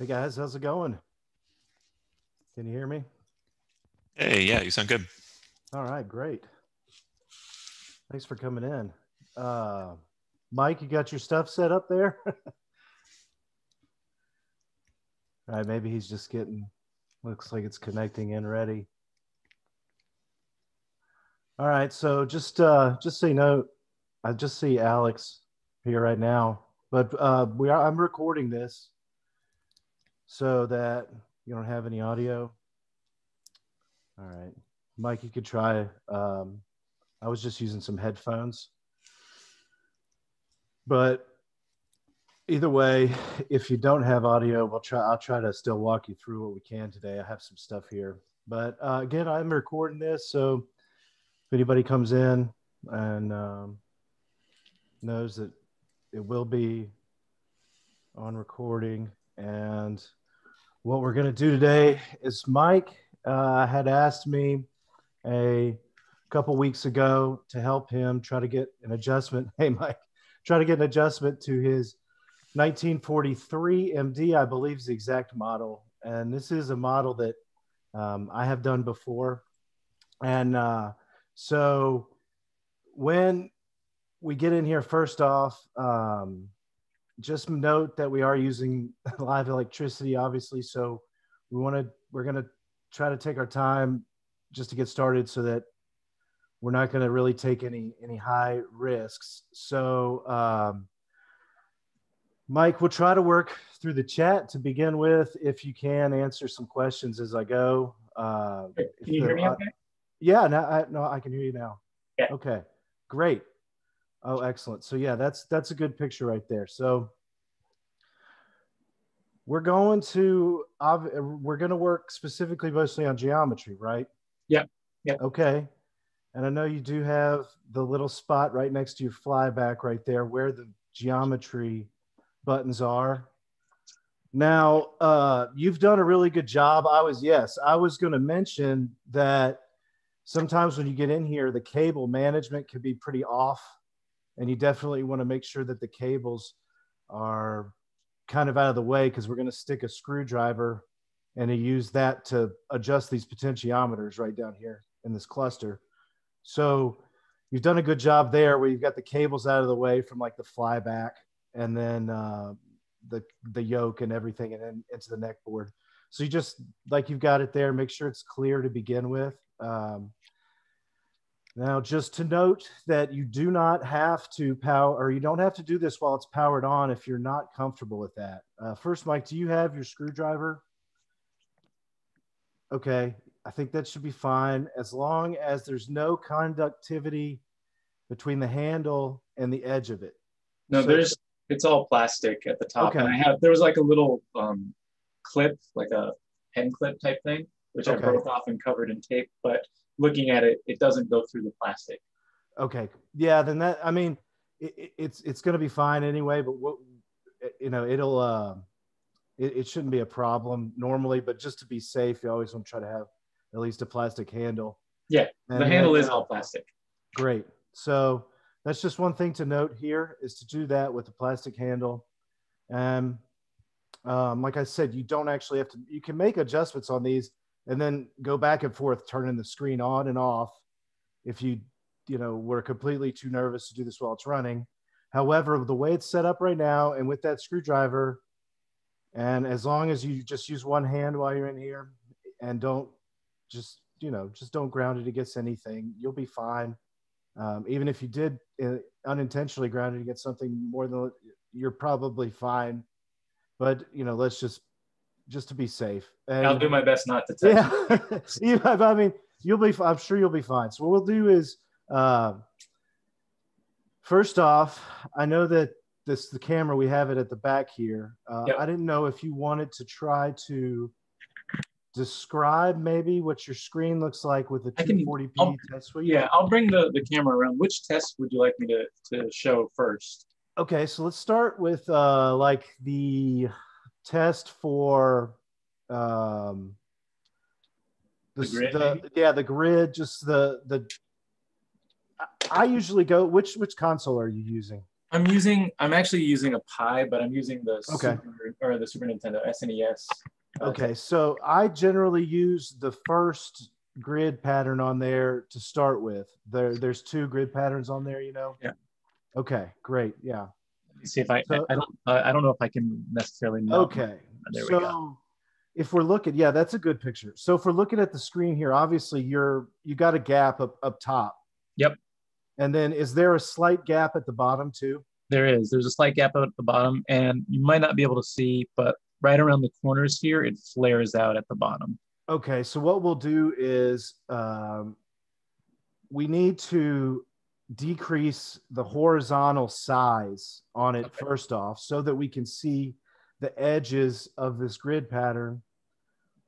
Hey guys, how's it going? Can you hear me? Hey, yeah, you sound good. All right, great. Thanks for coming in. Uh, Mike, you got your stuff set up there? All right, maybe he's just getting, looks like it's connecting in ready. All right, so just uh, just so you know, I just see Alex here right now, but uh, we are, I'm recording this so that you don't have any audio. All right, Mike, you could try. Um, I was just using some headphones, but either way, if you don't have audio, we'll try. I'll try to still walk you through what we can today. I have some stuff here, but uh, again, I'm recording this, so if anybody comes in and um, knows that it will be on recording and what we're going to do today is mike uh, had asked me a couple weeks ago to help him try to get an adjustment. Hey mike try to get an adjustment to his 1343 md i believe is the exact model. And this is a model that um, i have done before. And uh, so when we get in here, first off, um, just note that we are using live electricity, obviously. So we want to, we're going to try to take our time just to get started so that we're not going to really take any, any high risks. So, um, Mike, we'll try to work through the chat to begin with. If you can answer some questions as I go. Uh, can you hear me okay? Yeah, no, I, no, I can hear you now. Yeah. Okay, great. Oh, excellent. So yeah, that's that's a good picture right there. So we're going to we're going to work specifically mostly on geometry, right? Yeah. Yeah. Okay. And I know you do have the little spot right next to your flyback right there where the geometry buttons are. Now, uh, you've done a really good job. I was, yes, I was going to mention that sometimes when you get in here, the cable management can be pretty off. And you definitely want to make sure that the cables are kind of out of the way because we're going to stick a screwdriver and use that to adjust these potentiometers right down here in this cluster. So you've done a good job there where you've got the cables out of the way from like the flyback and then uh, the, the yoke and everything and then into the neck board. So you just like you've got it there, make sure it's clear to begin with. Um, now, just to note that you do not have to power, or you don't have to do this while it's powered on if you're not comfortable with that. Uh, first, Mike, do you have your screwdriver? Okay, I think that should be fine as long as there's no conductivity between the handle and the edge of it. No, so, there's it's all plastic at the top. Okay. And I have there was like a little um, clip, like a pen clip type thing, which okay. I broke off and covered in tape, but looking at it, it doesn't go through the plastic. Okay. Yeah. Then that, I mean, it, it's, it's going to be fine anyway, but what, you know, it'll, uh, it, it shouldn't be a problem normally, but just to be safe, you always want to try to have at least a plastic handle. Yeah. And the handle is all plastic. Great. So that's just one thing to note here is to do that with a plastic handle. And um, like I said, you don't actually have to, you can make adjustments on these and then go back and forth turning the screen on and off if you you know were completely too nervous to do this while it's running. However the way it's set up right now and with that screwdriver and as long as you just use one hand while you're in here and don't just you know just don't ground it against anything you'll be fine. Um, even if you did uh, unintentionally ground it against something more than you're probably fine. But you know let's just just to be safe. And, I'll do my best not to touch. Yeah, I mean, you'll be. I'm sure you'll be fine. So what we'll do is, uh, first off, I know that this the camera we have it at the back here. Uh, yep. I didn't know if you wanted to try to describe maybe what your screen looks like with the 240p I'll, test. Yeah, I'll bring the, the camera around. Which test would you like me to, to show first? Okay, so let's start with uh, like the test for um, the, the, grid, the yeah the grid just the the I usually go which which console are you using I'm using. I'm actually using a Pi, but I'm using the Okay. Super, or the Super Nintendo SNES. Okay, so I generally use the first grid pattern on there to start with. There, there's two grid patterns on there, you know. Yeah. Okay, great. Yeah. See if I. So- I, I don't. I don't know if I can necessarily. Know. Okay. There we so go. if we're looking, yeah, that's a good picture. So if we're looking at the screen here, obviously you're you got a gap up up top. Yep. And then is there a slight gap at the bottom too? There is. There's a slight gap at the bottom, and you might not be able to see, but right around the corners here, it flares out at the bottom. Okay, so what we'll do is um, we need to decrease the horizontal size on it Okay. first off so that we can see the edges of this grid pattern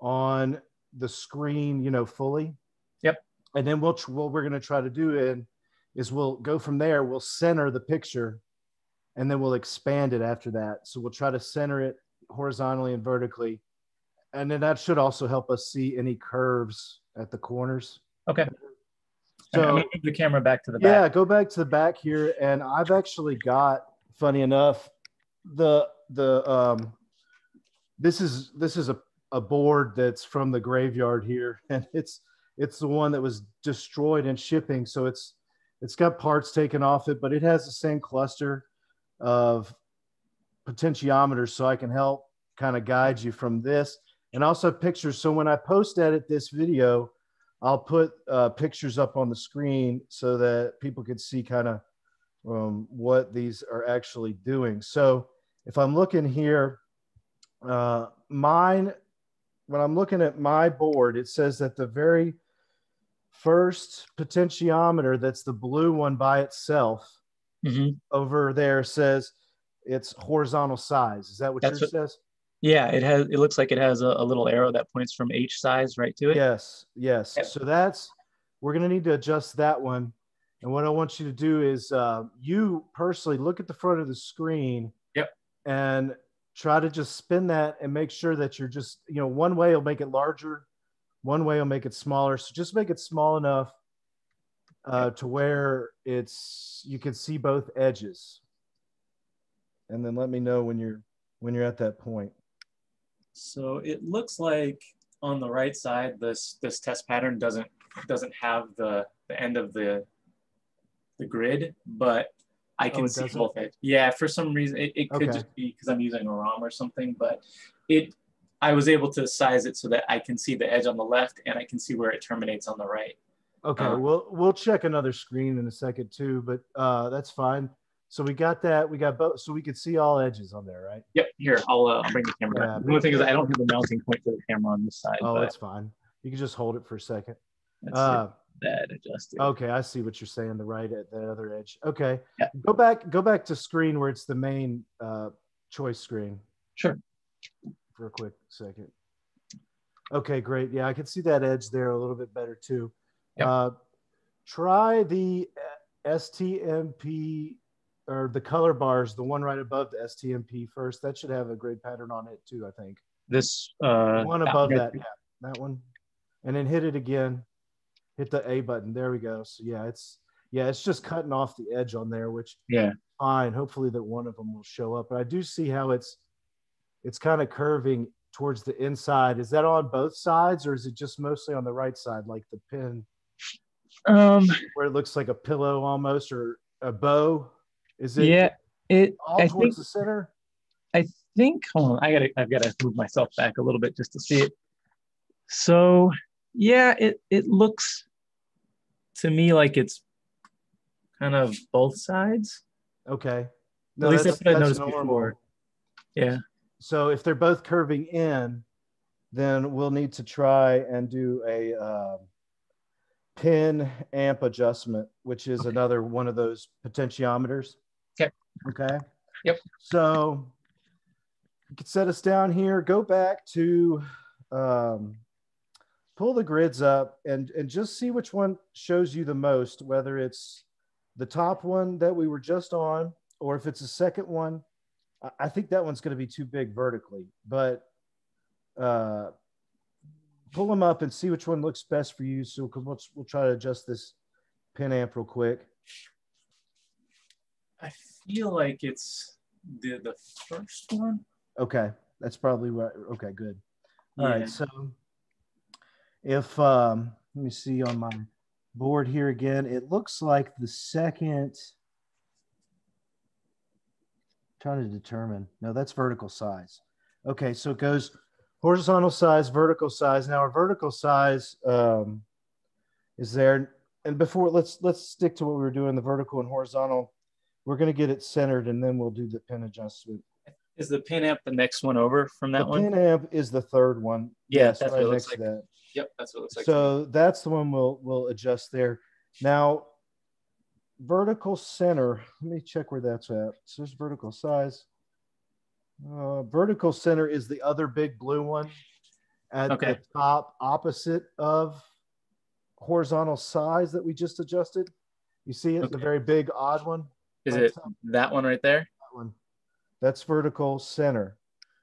on the screen, you know, fully. Yep. And then we'll, what we're going to try to do in, is we'll go from there, we'll center the picture and then we'll expand it after that. So we'll try to center it horizontally and vertically. And then that should also help us see any curves at the corners. Okay. So- move the camera back to the back. Yeah, go back to the back here, and I've actually got, funny enough, the the um, this is this is a, a board that's from the graveyard here, and it's it's the one that was destroyed in shipping, so it's it's got parts taken off it, but it has the same cluster of potentiometers, so I can help kind of guide you from this, and also pictures. So when I post edit this video, I'll put uh, pictures up on the screen so that people can see kind of um, what these are actually doing. So if I'm looking here, uh, mine, when I'm looking at my board, it says that the very first potentiometer, that's the blue one by itself, Mhm. over there says it's horizontal size. Is that what That's yours what- says? Yeah, it has. It looks like it has a, a little arrow that points from H size right to it. Yes, yes. Yep. So that's we're gonna need to adjust that one. And what I want you to do is uh, you personally look at the front of the screen. Yep. And try to just spin that and make sure that you're just you know one way will make it larger, one way will make it smaller. So just make it small enough uh, to where it's you can see both edges. And then let me know when you're when you're at that point. So it looks like on the right side, this this test pattern doesn't doesn't have the the end of the the grid, but I Oh, can it see doesn't? both edges. Yeah, for some reason it, it could Okay. just be because I'm using a ROM or something, but it I was able to size it so that I can see the edge on the left and I can see where it terminates on the right. Okay, Uh, we'll we'll check another screen in a second too, but uh, that's fine. So we got that. We got both, so we could see all edges on there, right? Yep, here I'll, uh, I'll bring the camera. Yeah, back. The only thing is I don't have the mounting point for the camera on this side. Oh, that's fine. You can just hold it for a second. Uh, that adjusted. okay, I see what you're saying. The right at the other edge. Okay, Yeah. go back. Go back to screen where it's the main uh, choice screen Sure. for a quick second. Okay, great. Yeah, I can see that edge there a little bit better too. Yep. Uh, try the STMP or the color bars, the one right above the STMP first. That should have a grid pattern on it too, I think. This uh, one above that, yeah, that one. And then hit it again. Hit the A button. There we go. So yeah, it's yeah, it's just cutting off the edge on there, which Yeah. fine. Hopefully that one of them will show up. But I do see how it's it's kind of curving towards the inside. Is that on both sides or is it just mostly on the right side, like the pin Um, where it looks like a pillow almost or a bow? Is it yeah, it. all I towards think the center? I think. Hold on, I gotta. I've got to move myself back a little bit just to see it. So yeah, it it looks to me like it's kind of both sides. Okay. At least that's what I noticed before. Yeah. So if they're both curving in, then we'll need to try and do a um, pin amp adjustment, which is Okay. another one of those potentiometers. Okay. Yep. So you can set us down here. Go back to um, pull the grids up and and just see which one shows you the most, whether it's the top one that we were just on, or if it's the second one. I- I think that one's going to be too big vertically, but uh, pull them up and see which one looks best for you. So we'll, we'll try to adjust this pin amp real quick. I feel like it's the the first one. Okay, that's probably right. Okay, good. All yeah. right, so if um, let me see on my board here again, it looks like the second. Trying to determine. No, that's vertical size. Okay, so it goes horizontal size, vertical size. Now our vertical size um, is there. And before let's let's stick to what we were doing, the vertical and horizontal. We're going to get it centered, and then we'll do the pin adjustment. Is the pin amp the next one over from that the one? Pin amp is the third one. Yeah, yes, that's right next like. to that. Yep, that's what it looks like. So that's the one we'll we'll adjust there. Now, vertical center. Let me check where that's at. So there's vertical size. Uh, vertical center is the other big blue one at okay. the top opposite of horizontal size that we just adjusted. You see it, okay. the very big odd one. Is it that one right there? That one. That's vertical center.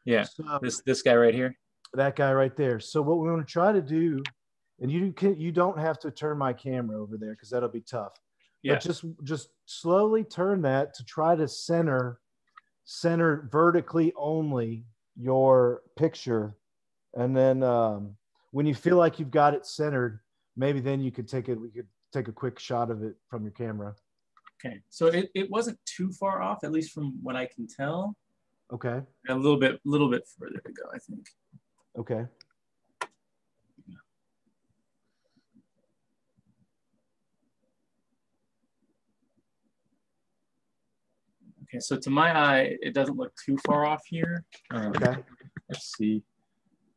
Yeah. So, this this guy right here. That guy right there. So what we want to try to do, and you can you don't have to turn my camera over there because that'll be tough. Yeah. But just just slowly turn that to try to center center vertically only your picture, and then um, when you feel like you've got it centered, maybe then you could take it. We could take a quick shot of it from your camera. Okay, so it, it wasn't too far off, at least from what I can tell. Okay. A little bit, little bit further to go, I think. Okay. Okay, so to my eye, it doesn't look too far off here. Um, okay. Let's see.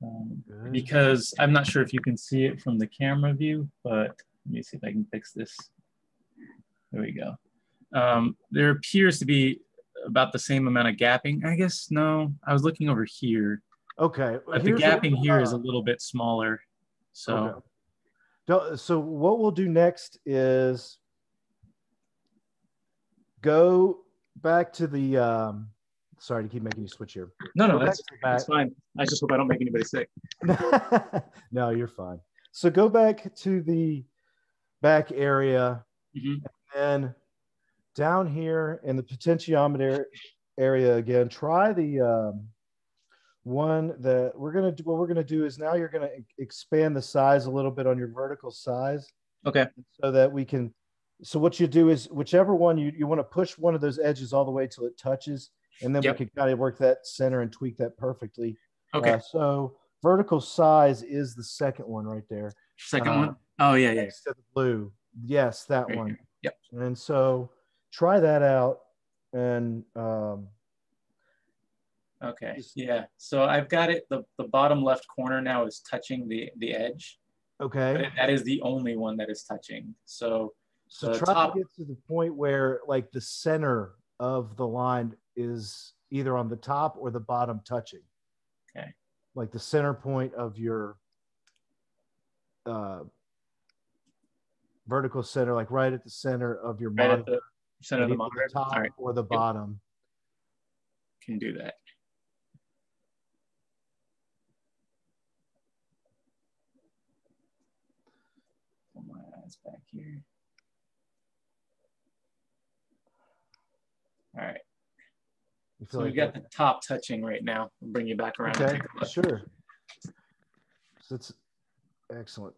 Um, because I'm not sure if you can see it from the camera view, but let me see if I can fix this. There we go. Um, there appears to be about the same amount of gapping. I guess, no, I was looking over here. Okay. But the gapping here is a little bit smaller. So. Okay. So what we'll do next is go back to the, um, sorry to keep making you switch here. No, no, that's, that's fine. I just hope I don't make anybody sick. no, you're fine. So go back to the back area mm-hmm. and down here in the potentiometer area again, try the um, one that we're gonna do. What we're gonna do is now you're gonna expand the size a little bit on your vertical size. Okay. So that we can. So what you do is whichever one you you want to push one of those edges all the way till it touches, and then yep. we can kind of work that center and tweak that perfectly. Okay. Uh, so vertical size is the second one right there. Second uh, one. Oh yeah, yeah. Blue. Yes, that right one. Here. Yep. And so try that out and um, okay yeah. So i've got it the, the bottom left corner now is touching the the edge. Okay. That is the only one that is touching. So so try top... to get to the point where like the center of the line is either on the top or the bottom touching. Okay. Like the center point of your uh vertical center like right at the center of your right monitor center of the monitor. The top or the bottom. Can do that. Pull my eyes back here. All right. So like we got that? the top touching right now. I'll bring you back around. Okay, sure. So it's excellent.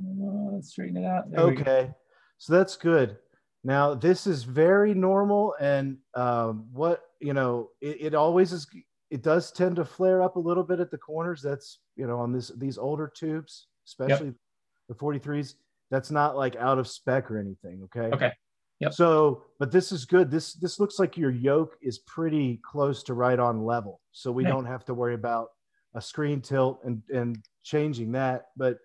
Uh, let's straighten it out. There okay, so that's good. Now, this is very normal, and um, what you know, it, it, always is. It does tend to flare up a little bit at the corners. That's you know on this these older tubes, especially yep. the 43s. That's not like out of spec or anything. Okay. Okay. Yep. So, but this is good. This this looks like your yoke is pretty close to right on level, so we don't have to worry about a screen tilt and and changing that. But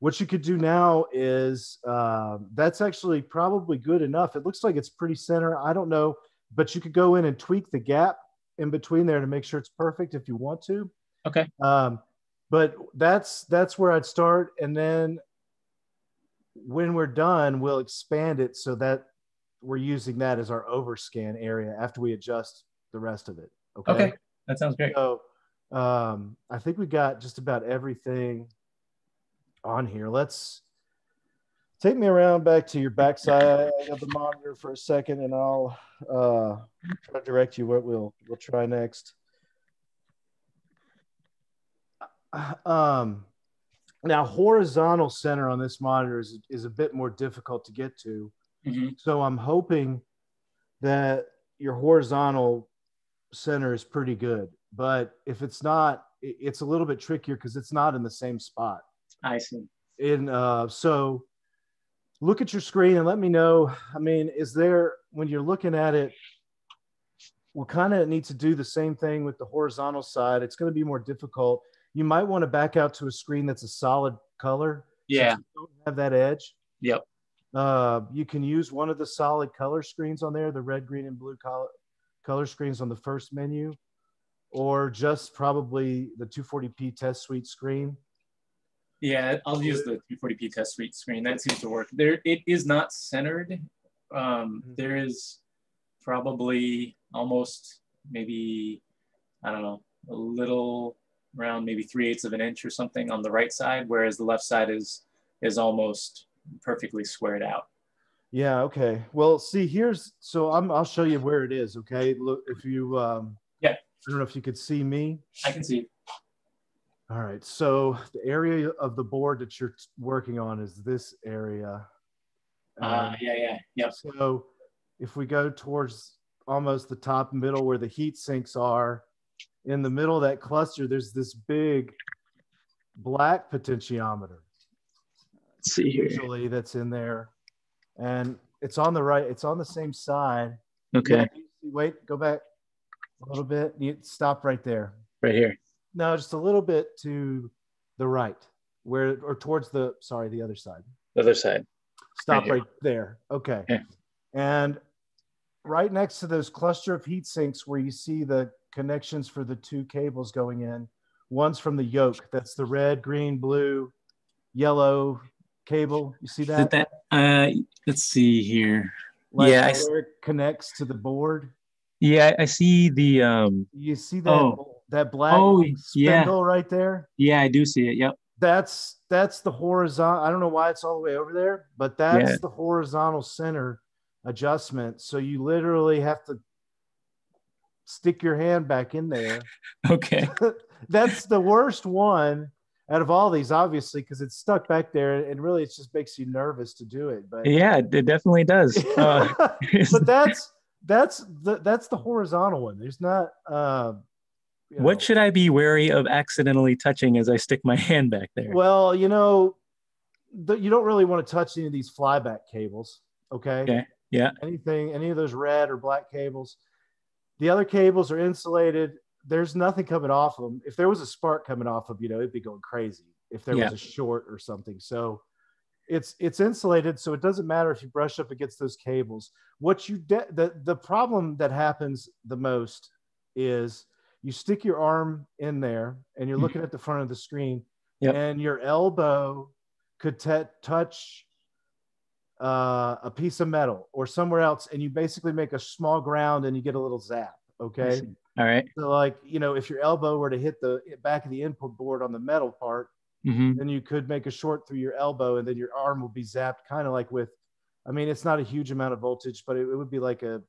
what you could do now is uh, that's actually probably good enough. It looks like it's pretty center. I don't know, but you could go in and tweak the gap in between there to make sure it's perfect if you want to. Okay. Um, but that's that's where I'd start, and then when we're done, we'll expand it so that we're using that as our overscan area after we adjust the rest of it. Okay. Okay. That sounds great. So um, I think we got just about everything on here. Let's take me around back to your backside of the monitor for a second, and I'll uh, try to direct you what we'll we'll try next. Um, now horizontal center on this monitor is, is a bit more difficult to get to. Mm-hmm. So I'm hoping that your horizontal center is pretty good. But if it's not, it's a little bit trickier because it's not in the same spot. I see. And uh, so look at your screen and let me know. I mean, is there when you're looking at it, we'll kind of need to do the same thing with the horizontal side. It's going to be more difficult. You might want to back out to a screen that's a solid color. Yeah. Have that edge. Yep. Uh, you can use one of the solid color screens on there, the red, green, and blue color, color screens on the first menu, or just probably the 240p test suite screen. Yeah, I'll use the 240p test suite screen. That seems to work. There, it is not centered. Um, mm-hmm. there is probably almost maybe I don't know a little around maybe three eighths of an inch or something on the right side, whereas the left side is is almost perfectly squared out. Yeah. Okay. Well, see, here's so I'm. I'll show you where it is. Okay. Look, if you. Um, yeah. I don't know if you could see me. I can see. All right. So the area of the board that you're working on is this area. Uh, yeah. Yeah. Yep. So if we go towards almost the top middle where the heat sinks are, in the middle of that cluster, there's this big black potentiometer. Let's see here. Usually that's in there. And it's on the right, it's on the same side. Okay. Wait, go back a little bit. You stop right there. Right here. No, just a little bit to the right, where or towards the sorry, the other side. The other side. Stop right, right there. Okay. okay. And right next to those cluster of heat sinks where you see the connections for the two cables going in. One's from the yoke. That's the red, green, blue, yellow cable. You see that? that uh, let's see here. Like yeah, where it connects to the board. Yeah, I see the. um You see that oh. That black oh, spindle yeah. right there? Yeah, I do see it. Yep. That's that's the horizontal. I don't know why it's all the way over there, but that's yeah. the horizontal center adjustment. So you literally have to stick your hand back in there. Okay. That's the worst one out of all these, obviously, because it's stuck back there, and really, it just makes you nervous to do it. But yeah, it definitely does. Uh, but that's that's the that's the horizontal one. There's not. Uh, know, what should I be wary of accidentally touching as I stick my hand back there? Well, you know, the, you don't really want to touch any of these flyback cables. Okay. Okay. Yeah. Anything, any of those red or black cables the other cables are insulated. There's nothing coming off of them. If there was a spark coming off of, you know, it'd be going crazy if there yeah. was a short or something. So it's it's insulated, so it doesn't matter if you brush up against those cables. What you de- the the problem that happens the most is you stick your arm in there and you're looking at the front of the screen, yep. and your elbow could t- touch uh, a piece of metal or somewhere else, and you basically make a small ground and you get a little zap. Okay. All right. So, like, you know, if your elbow were to hit the back of the input board on the metal part, mm-hmm. then you could make a short through your elbow and then your arm will be zapped, kind of like with, I mean, it's not a huge amount of voltage, but it, it would be like a,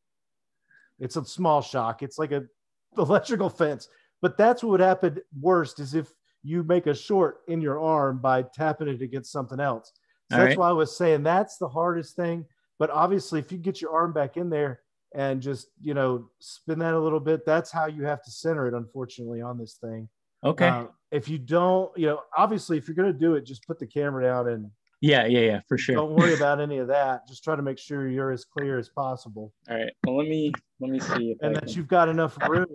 it's a small shock. It's like a electrical fence. But that's what would happen worst is if you make a short in your arm by tapping it against something else. So that's right. why I was saying that's the hardest thing. But obviously, if you get your arm back in there and just you know spin that a little bit, that's how you have to center it. Unfortunately, on this thing. Okay. Uh, if you don't, you know, obviously, if you're going to do it, just put the camera down and. Yeah, yeah, yeah, for sure. Don't worry about any of that. Just try to make sure you're as clear as possible. All right. Well, let me let me see. and I that can... you've got enough room.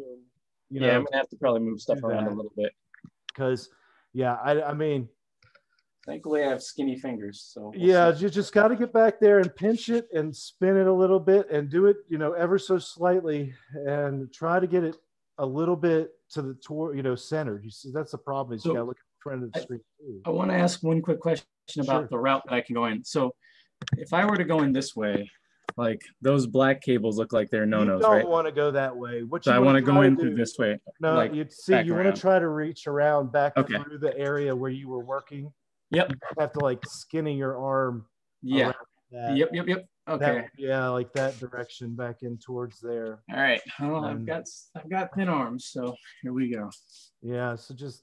You know, yeah, I'm gonna have to probably move stuff around a little bit. Because, yeah, I, I mean, Thankfully, I have skinny fingers. So we'll yeah, see. you just got to get back there and pinch it and spin it a little bit and do it, you know, ever so slightly and try to get it a little bit to the tour, you know, centered. You see, that's the problem. Is so you got to look at the front of the screen. Too. I want to ask one quick question about sure. the route that I can go in. So, if I were to go in this way, like those black cables look like they're no nos, right? You don't want to go that way. What so I want to go in through this way. No, like you see, you want to try to reach around back okay. through the area where you were working Yep. You have to like skinny your arm Yeah. Yep. Yep. Yep. Okay. That, yeah, like that direction back in towards there. All right. Well, I've got I've got thin arms, so here we go. Yeah. So just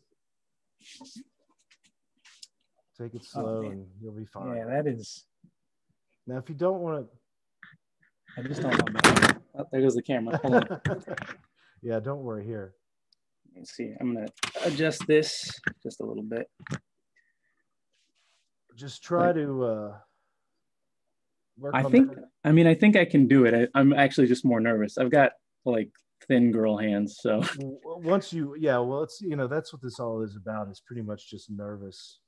take it oh, slow, oh, and you'll be fine. Yeah, that is. Now, if you don't want to, I just don't. Oh, there goes the camera. Hold on. yeah, don't worry. Here. Let's see. I'm gonna adjust this just a little bit. Just try to. uh I think. That. I mean, I think I can do it. I, I'm actually just more nervous. I've got like thin girl hands, so. Once you, yeah, well, it's you know that's what this all is about. Is pretty much just nervous.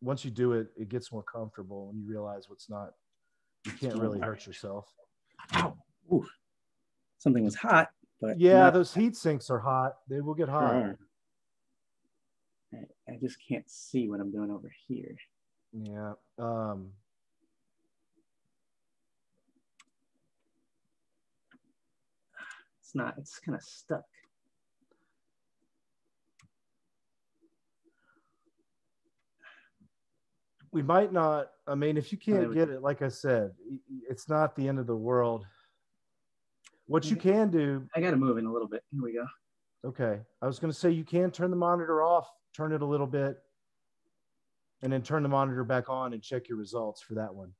Once you do it, it gets more comfortable, and you realize what's not. You can't really hurt yourself. Ow. Ooh. Something was hot, but yeah, not... those heat sinks are hot. They will get hot. I just can't see what I'm doing over here. Yeah. Um, it's not. It's kind of stuck. We might not. I mean, if you oh, can't get it, like I said, it's not the end of the world. What you can do. I got to move in a little bit. Here we go. Okay. I was going to say you can turn the monitor off, turn it a little bit, and then turn the monitor back on and check your results for that one.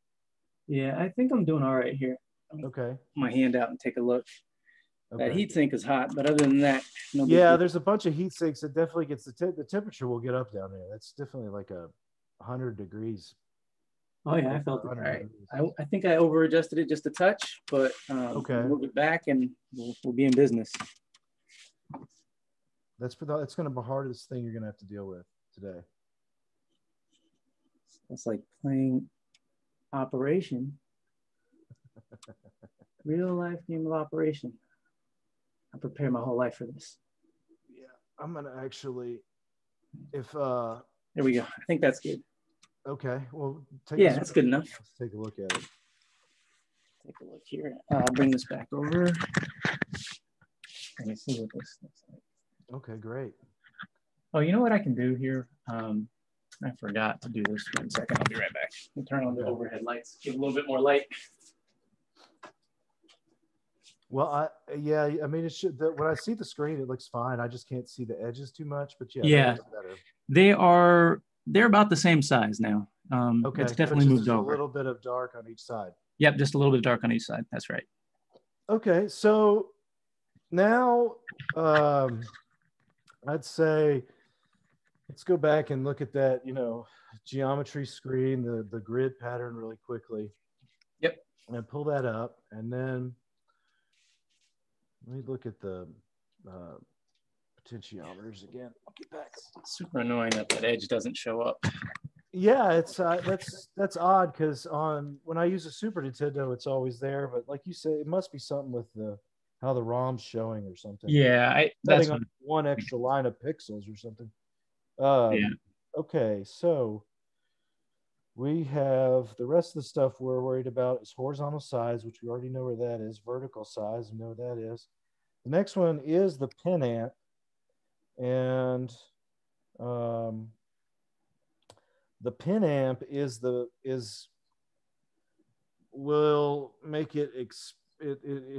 Yeah, I think I'm doing all right here. Okay. my hand out and take a look. Okay. That heat sink is hot, but other than that, no yeah, there's a bunch of heat sinks. It definitely gets the te- the temperature will get up down there. That's definitely like a 100 degrees. Oh yeah, I felt it. All right. I, I think I over adjusted it just a touch, but um, okay, move it back and we'll, we'll be in business. That's for the, that's going to be the hardest thing you're going to have to deal with today. It's like playing Operation, real life game of Operation. I prepared my whole life for this. Yeah, I'm gonna actually, if uh, there we go. I think that's good. Okay. Well, yeah, that's good enough. Let's take a look at it. Take a look here. I'll bring this back over. Let me see what this looks like. Okay, great. Oh, you know what I can do here? Um, I forgot to do this. One second. I'll be right back. I'll turn on the overhead lights. Give a little bit more light. Well, I yeah, I mean, it should. The, when I see the screen, it looks fine. I just can't see the edges too much. But yeah, yeah, they are they're about the same size now. Um, okay, it's definitely moved over. A little bit of dark on each side. Yep, just a little bit of dark on each side. That's right. Okay, so now um, I'd say let's go back and look at that. You know, geometry screen, the the grid pattern, really quickly. Yep. And pull that up, and then let me look at the uh, potentiometers again. I'll get back. It's super annoying that that edge doesn't show up. Yeah, it's uh, that's that's odd because on when I use a Super Nintendo, it's always there. But like you say, it must be something with the how the ROM's showing or something. Yeah, I, that's on one extra line of pixels or something. Um, yeah. Okay, so we have the rest of the stuff we're worried about is horizontal size, which we already know where that is. Vertical size, we know what that is. The next one is the pin amp and um, the pin amp is the is will make it it, it,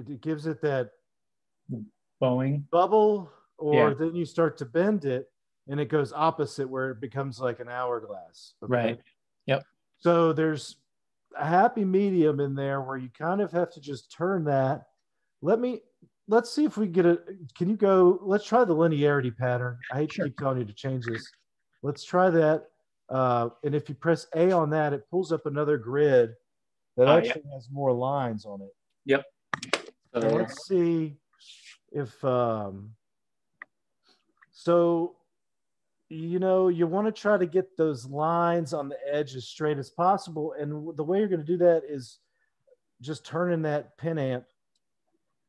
it gives it that bowing bubble or yeah. then you start to bend it and it goes opposite where it becomes like an hourglass okay? right yep so there's a happy medium in there where you kind of have to just turn that let me let's see if we get a. Can you go? Let's try the linearity pattern. I hate sure. to keep telling you to change this. Let's try that. Uh, and if you press A on that, it pulls up another grid that uh, actually has more lines on it. Yep. So let's see if. Um, so, you know, you want to try to get those lines on the edge as straight as possible. And the way you're going to do that is just turning that pin amp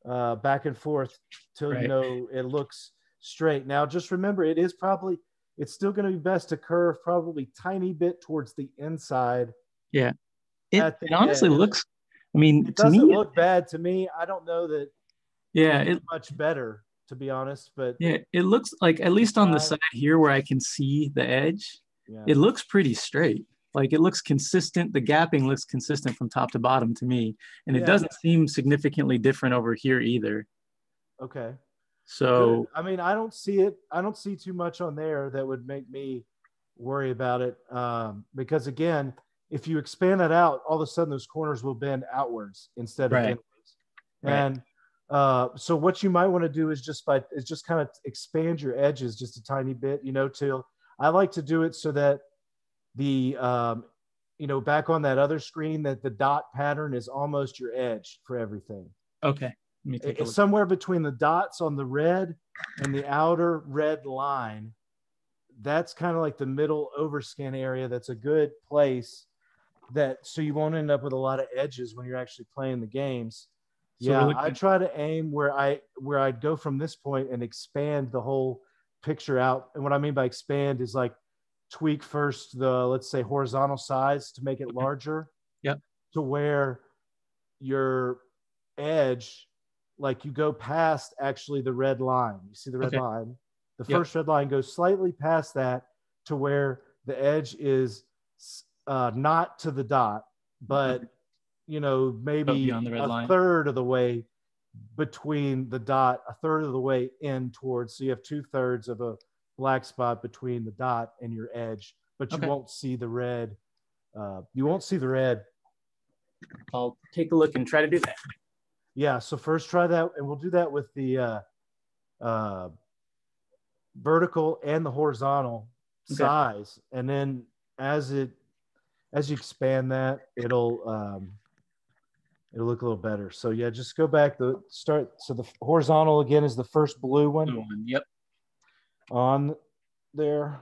uh, back and forth till right. you know it looks straight. Now, just remember, it is probably it's still going to be best to curve probably tiny bit towards the inside. Yeah, it, it honestly edge. looks. I mean, it doesn't me, look bad to me. I don't know that. Yeah, it's much better to be honest, but yeah, it looks like at least on the side here where I can see the edge, yeah. it looks pretty straight. Like it looks consistent. The gapping looks consistent from top to bottom to me, and Yeah. it doesn't seem significantly different over here either. Okay. So Good. I mean, I don't see it. I don't see too much on there that would make me worry about it. Um, because again, if you expand it out, all of a sudden those corners will bend outwards instead of Right. inwards. Right. And uh, so what you might want to do is just by is just kind of expand your edges just a tiny bit, you know, till I like to do it so that the um, you know back on that other screen that the dot pattern is almost your edge for everything. okay, let me take a It's somewhere between the dots on the red and the outer red line. That's kind of like the middle overscan area. That's a good place that so you won't end up with a lot of edges when you're actually playing the games. So yeah, looking- I try to aim where I where I'd go from this point and expand the whole picture out. And what I mean by expand is like tweak first the let's say horizontal size to make it larger. Yep. To where your edge, like you go past actually the red line. You see the red Okay. line. The Yep. first red line goes slightly past that to where the edge is uh, not to the dot, but you know maybe beyond the red a line. third of the way between the dot, a third of the way in towards. So you have two thirds of a black spot between the dot and your edge, but you Okay. won't see the red. Uh, you won't see the red. I'll take a look and try to do that. Yeah. So first try that, and we'll do that with the uh, uh, vertical and the horizontal Okay. size, and then as it as you expand that, it'll um, it'll look a little better. So yeah, just go back the start. So the horizontal again is the first blue one Blue one. Yep. On there.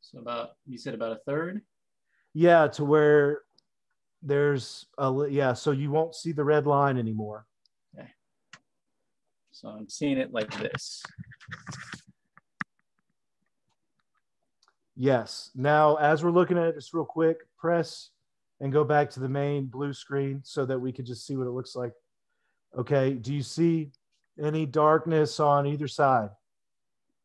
So about you said about a third. Yeah, to where there's a yeah, so you won't see the red line anymore. Okay. So I'm seeing it like this. Yes. Now, as we're looking at it, just real quick, press and go back to the main blue screen so that we could just see what it looks like. Okay. Do you see any darkness on either side,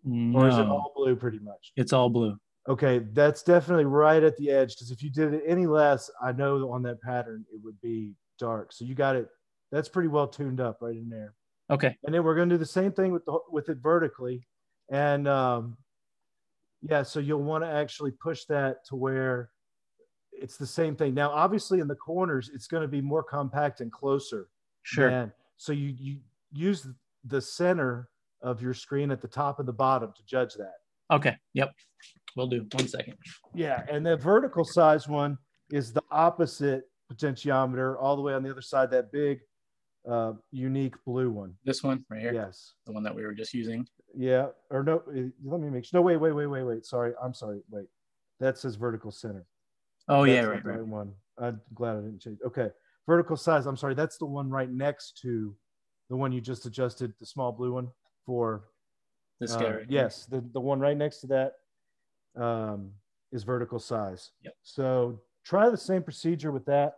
or is it all blue pretty much? it's all blue. Okay, that's definitely right at the edge because if you did it any less, I know on that pattern it would be dark. So you got it. That's pretty well tuned up right in there. Okay. and then we're going to do the same thing with the with it vertically and um yeah so you'll want to actually push that to where it's the same thing now obviously in the corners it's going to be more compact and closer Sure. than- so you you use the center of your screen at the top and the bottom to judge that Okay. Yep. We'll do. One second. yeah and the vertical size one is the opposite potentiometer all the way on the other side that big uh unique blue one This one right here. yes The one that we were just using. Yeah, or no, eh, let me make sure. No, wait, wait, wait, wait, wait. Sorry, I'm sorry. Wait, that says vertical center. Oh That's yeah, right, the right. one. I'm glad I didn't change. Okay, vertical size. I'm sorry. That's the one right next to the one you just adjusted, the small blue one for. This uh, guy right yes, the the one right next to that um, is vertical size. Yep. So try the same procedure with that.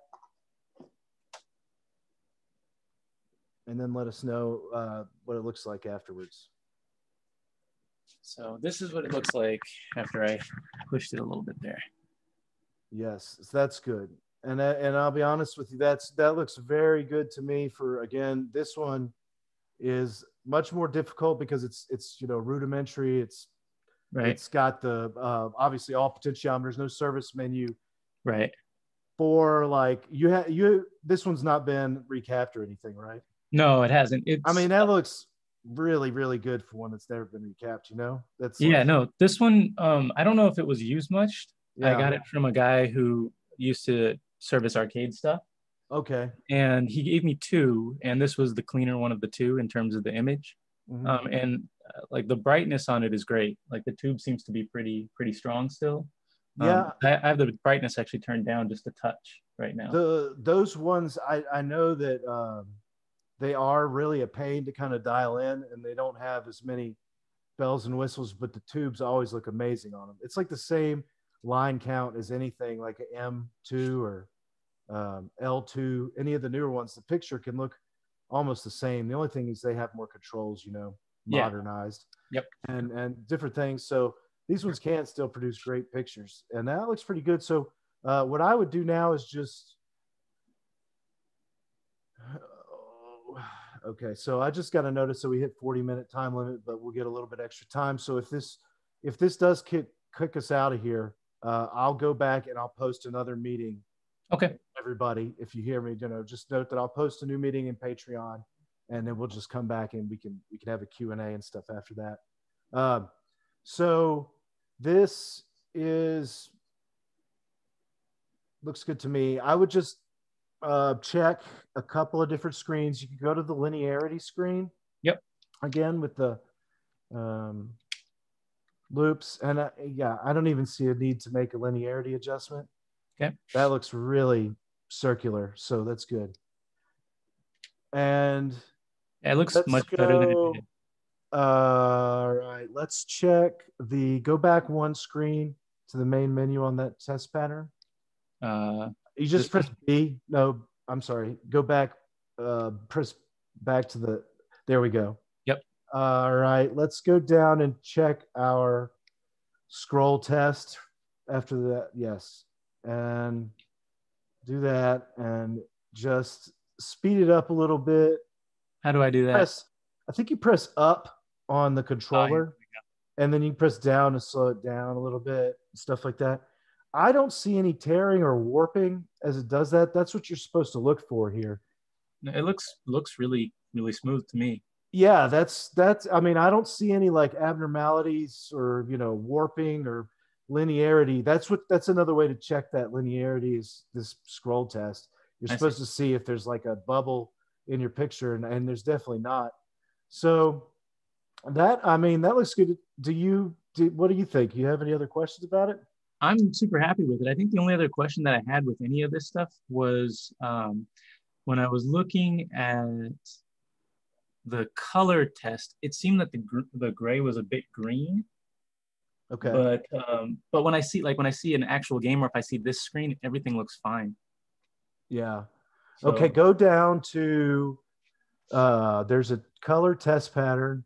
And then let us know uh, what it looks like afterwards. So this is what it looks like after I pushed it a little bit there. Yes, so that's good. And and I'll be honest with you, that's that looks very good to me. For again, this one is much more difficult because it's it's you know rudimentary. It's Right. it's got the uh, obviously all potentiometers, no service menu. right. For like you have you this one's not been recapped or anything, right? No, it hasn't. It's I mean that looks really really good for one that's never been recapped. You know, that's yeah, like- no, this one um I don't know if it was used much. I got it from a guy who used to service arcade stuff Okay. and he gave me two and this was the cleaner one of the two in terms of the image. Mhm. Um and uh, like the brightness on it is great. Like the tube seems to be pretty pretty strong still. Um, Yeah. I, I have the brightness actually turned down just a touch right now. the those ones I, I know that um, they are really a pain to kind of dial in and they don't have as many bells and whistles but the tubes always look amazing on them it's like the same line count as anything like an m2 or um, l2 any of the newer ones the picture can look almost the same the only thing is they have more controls you know Yeah. modernized Yep. and and different things so these ones can still produce great pictures, and that looks pretty good. So uh, what I would do now is just okay. So I just got to notice that we hit 40 minute time limit, but we'll get a little bit extra time. So if this if this does kick kick us out of here, uh, I'll go back and I'll post another meeting. Okay. Everybody, if you hear me, you know, just note that I'll post a new meeting in Patreon, and then we'll just come back and we can we can have a Q and A and stuff after that. Um, so this is looks good to me. I would just uh, check a couple of different screens. You can go to the linearity screen. Yep. Again with the um, loops, and uh, yeah, I don't even see a need to make a linearity adjustment. Okay. That looks really circular, so that's good. And yeah, it looks much go, better than it did. Uh, all right, let's check the go back one screen to the main menu on that test pattern. Uh, you just press B. No, I'm sorry. Go back. Uh, press back to the. There we go. All right. Let's go down and check our scroll test. After that, yes, and do that, and just speed it up a little bit. How do I do that? Press, I think you press up on the controller, oh, and then you press down to slow it down a little bit, stuff like that. I don't see any tearing or warping as it does that. That's what you're supposed to look for here. It looks looks really really smooth to me. Yeah, that's that's. I mean, I don't see any like abnormalities or you know warping or linearity. That's what that's another way to check that linearity is this scroll test. You're supposed to see if there's like a bubble in your picture, and, and there's definitely not. So that I mean that looks good. Do you? Do, what do you think? You have any other questions about it? I'm super happy with it. I think the only other question that I had with any of this stuff was um, when I was looking at the color test, it seemed that the gr- the gray was a bit green. Okay. But um, but when I see like when I see an actual game or if I see this screen, everything looks fine. Yeah. So, okay, go down to uh, there's a color test pattern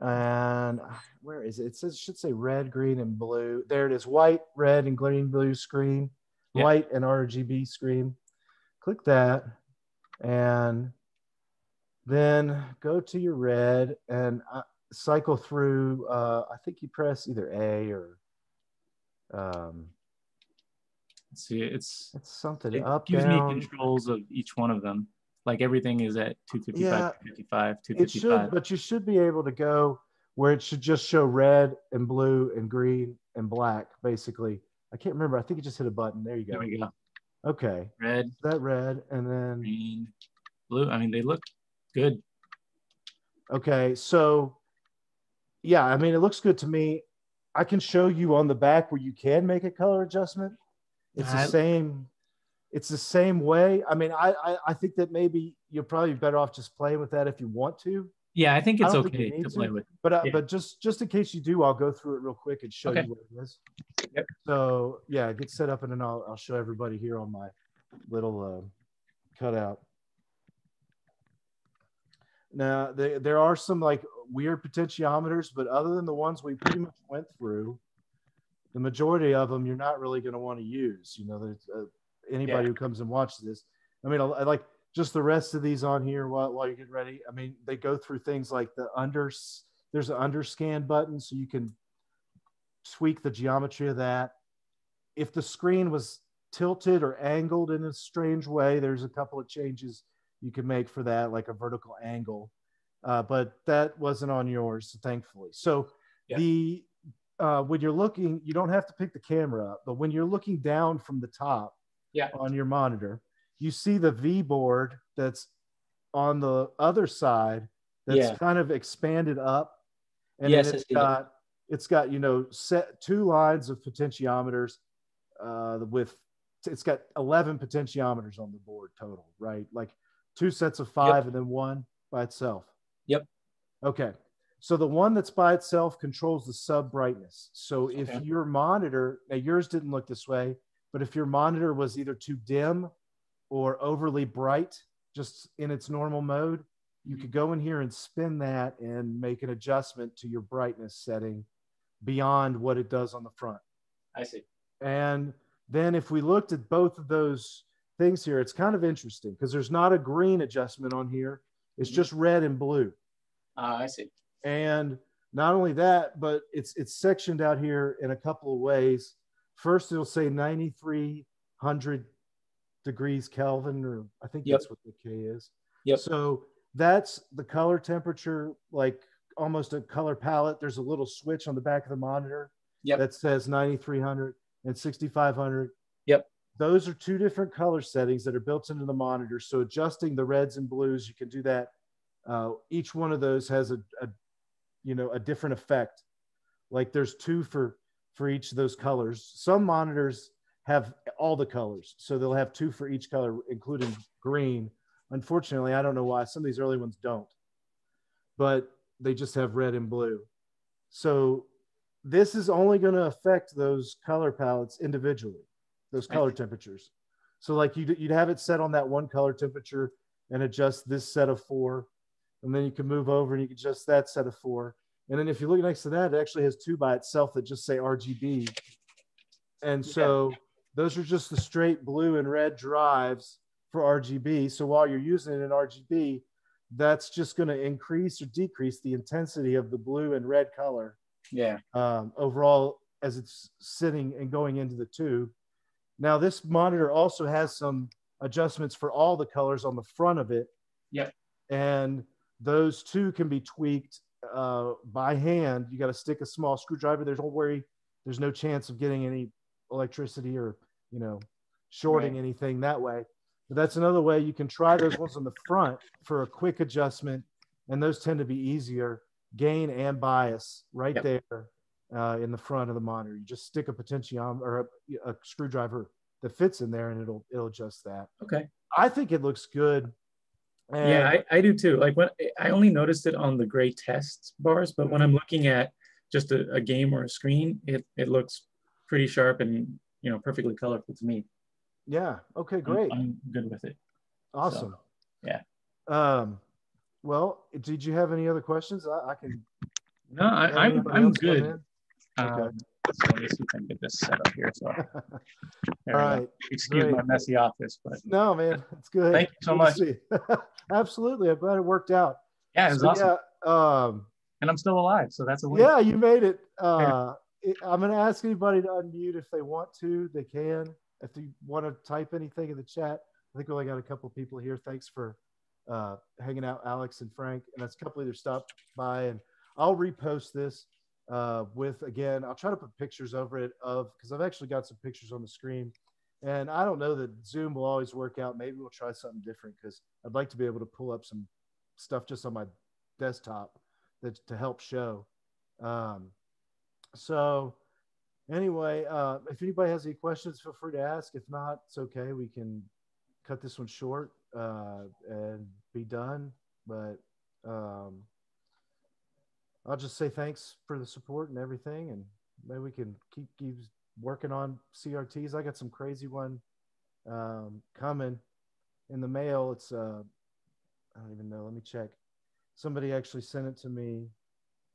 and where is it? It says it should say red, green, and blue. There it is: white, red, and green, blue screen, yeah. white and RGB screen. Click that, and then go to your red and uh, cycle through. Uh, I think you press either A or. Um, Let's see, it's it's something it up. Gives down. me controls of each one of them. Like everything is at 255 yeah, 255 255 it should but you should be able to go where it should just show red and blue and green and black basically. I can't remember. I think it just hit a button. There you go. There we go. Okay. Red. That red and then green. Blue. I mean they look good okay so yeah i mean it looks good to me i can show you on the back where you can make a color adjustment it's the same it's the same way. I mean, I, I, I think that maybe you're probably better off just playing with that if you want to. Yeah, I think it's I okay to play to, with. But uh, yeah. but just just in case you do, I'll go through it real quick and show okay. you what it is. Yep. So yeah, get set up and then I'll I'll show everybody here on my little uh, cutout. Now there there are some like weird potentiometers, but other than the ones we pretty much went through, the majority of them you're not really going to want to use. You know, there's uh, anybody yeah. who comes and watches this. I mean, I, I, like just the rest of these on here while, while you're getting ready. I mean, they go through things like the under, there's an underscan button so you can tweak the geometry of that. If the screen was tilted or angled in a strange way, there's a couple of changes you can make for that, like a vertical angle. Uh, but that wasn't on yours, thankfully. So yeah. the uh, when you're looking, you don't have to pick the camera up, but when you're looking down from the top, yeah. on your monitor. You see the V board that's on the other side that's yeah. kind of expanded up. And yes, it's got it's got you know set two lines of potentiometers uh, with it's got 11 potentiometers on the board total, right? Like two sets of five yep. and then one by itself. Yep. Okay. So the one that's by itself controls the sub brightness. So if okay. your monitor, now yours didn't look this way, but if your monitor was either too dim or overly bright, just in its normal mode, you could go in here and spin that and make an adjustment to your brightness setting beyond what it does on the front. I see. And then if we looked at both of those things here, it's kind of interesting because there's not a green adjustment on here. It's just red and blue. Uh, I see. And not only that, but it's it's sectioned out here in a couple of ways. First, it'll say 9,300 degrees Kelvin, or I think Yep. that's what the K is. Yep. So that's the color temperature, like almost a color palette. There's a little switch on the back of the monitor Yep. that says 9,300 and 6,500. Yep. Those are two different color settings that are built into the monitor. So adjusting the reds and blues, you can do that. Uh, each one of those has a, a, you know, a different effect. Like there's two for for each of those colors. Some monitors have all the colors, so they'll have two for each color, including green. Unfortunately, I don't know why some of these early ones don't, but they just have red and blue. So this is only going to affect those color palettes individually, those color temperatures. So like you'd, you'd have it set on that one color temperature and adjust this set of four. And then you can move over and you can adjust that set of four. And then if you look next to that, it actually has two by itself that just say RGB. And so those are just the straight blue and red drives for RGB. So while you're using it in RGB, that's just going to increase or decrease the intensity of the blue and red color Yeah. um, overall as it's sitting and going into the tube. Now, this monitor also has some adjustments for all the colors on the front of it. Yep. And those two can be tweaked uh, by hand. You got to stick a small screwdriver. There's don't worry. There's no chance of getting any electricity or you know shorting Right. anything that way. But that's another way you can try those ones on the front for a quick adjustment, and those tend to be easier gain and bias right Yep. there uh, in the front of the monitor. You just stick a potentiometer or a, a screwdriver that fits in there, and it'll it'll adjust that. Okay. I think it looks good. And yeah, I, I do too. Like when I only noticed it on the gray test bars, but when I'm looking at just a, a game or a screen, it, it looks pretty sharp and you know perfectly colorful to me. yeah, okay, I'm- great, I'm, good with it. awesome. yeah. Um, well, did you have any other questions? I, I can. No, I, I'm I'm good. Um, Okay. so let me see if I can get this set up here. So All right. excuse great. my messy office, but No, man, it's good. Thank you so Good see. Absolutely, I'm glad it worked out. yeah, it was So, awesome. Yeah, um, And I'm still alive, so that's a win. yeah, you made it. Uh, I'm going to ask anybody to unmute if they want to. They can. If you want to type anything in the chat, I think we only got a couple of people here. Thanks for uh, hanging out, Alex and Frank. And that's a couple either stopped by, and I'll repost this uh, with again. I'll try to put pictures over it of because I've actually got some pictures on the screen. And I don't know that Zoom will always work out. Maybe we'll try something different because I'd like to be able to pull up some stuff just on my desktop that to help show. Um, so anyway, uh, if anybody has any questions, feel free to ask. If not, it's okay. We can cut this one short uh, and be done. But um, I'll just say thanks for the support and everything, and maybe we can keep keep working on CRTs. I got some crazy one um, coming in the mail. It's uh, I don't even know. Let me check. Somebody actually sent it to me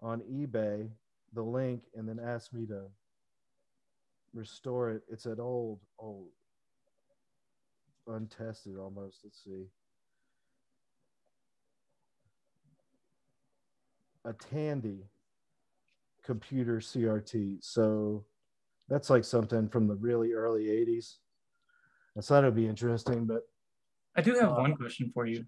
on eBay, the link, and then asked me to restore it. It's an old, old, untested almost. Let's see. A Tandy computer CRT. So that's like something from the really early 80s. I thought it would be interesting, but I do have Uh, one question for you.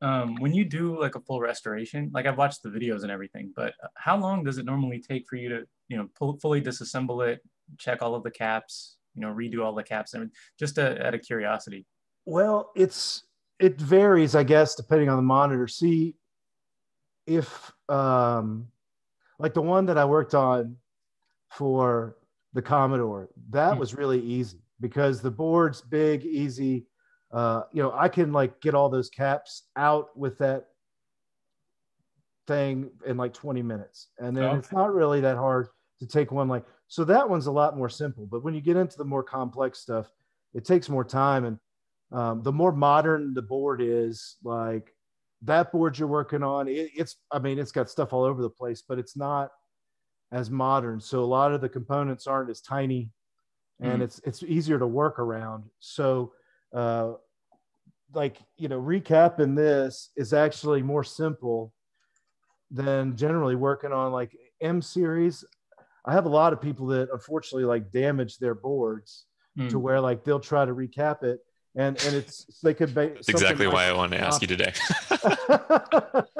Um, when you do like a full restoration, like I've watched the videos and everything, but how long does it normally take for you to, you know, pull, fully disassemble it, check all of the caps, you know, redo all the caps, and just a, out of curiosity? Well, it's it varies, I guess, depending on the monitor. See, if um, like the one that I worked on for the Commodore, that Hmm. was really easy because the board's big, easy. Uh, you know, I can like get all those caps out with that thing in like 20 minutes, and then it's not really that hard to take one like. So that one's a lot more simple. But when you get into the more complex stuff, it takes more time and um, the more modern the board is like that board you're working on it, it's i mean it's got stuff all over the place but it's not as modern. So a lot of the components aren't as tiny and mm-hmm. it's it's easier to work around. So uh, like you know, recapping this is actually more simple than generally working on like M series. I have a lot of people that unfortunately like damage their boards mm. to where like they'll try to recap it and and it's they could be That's exactly like, why I wanted to ask you today.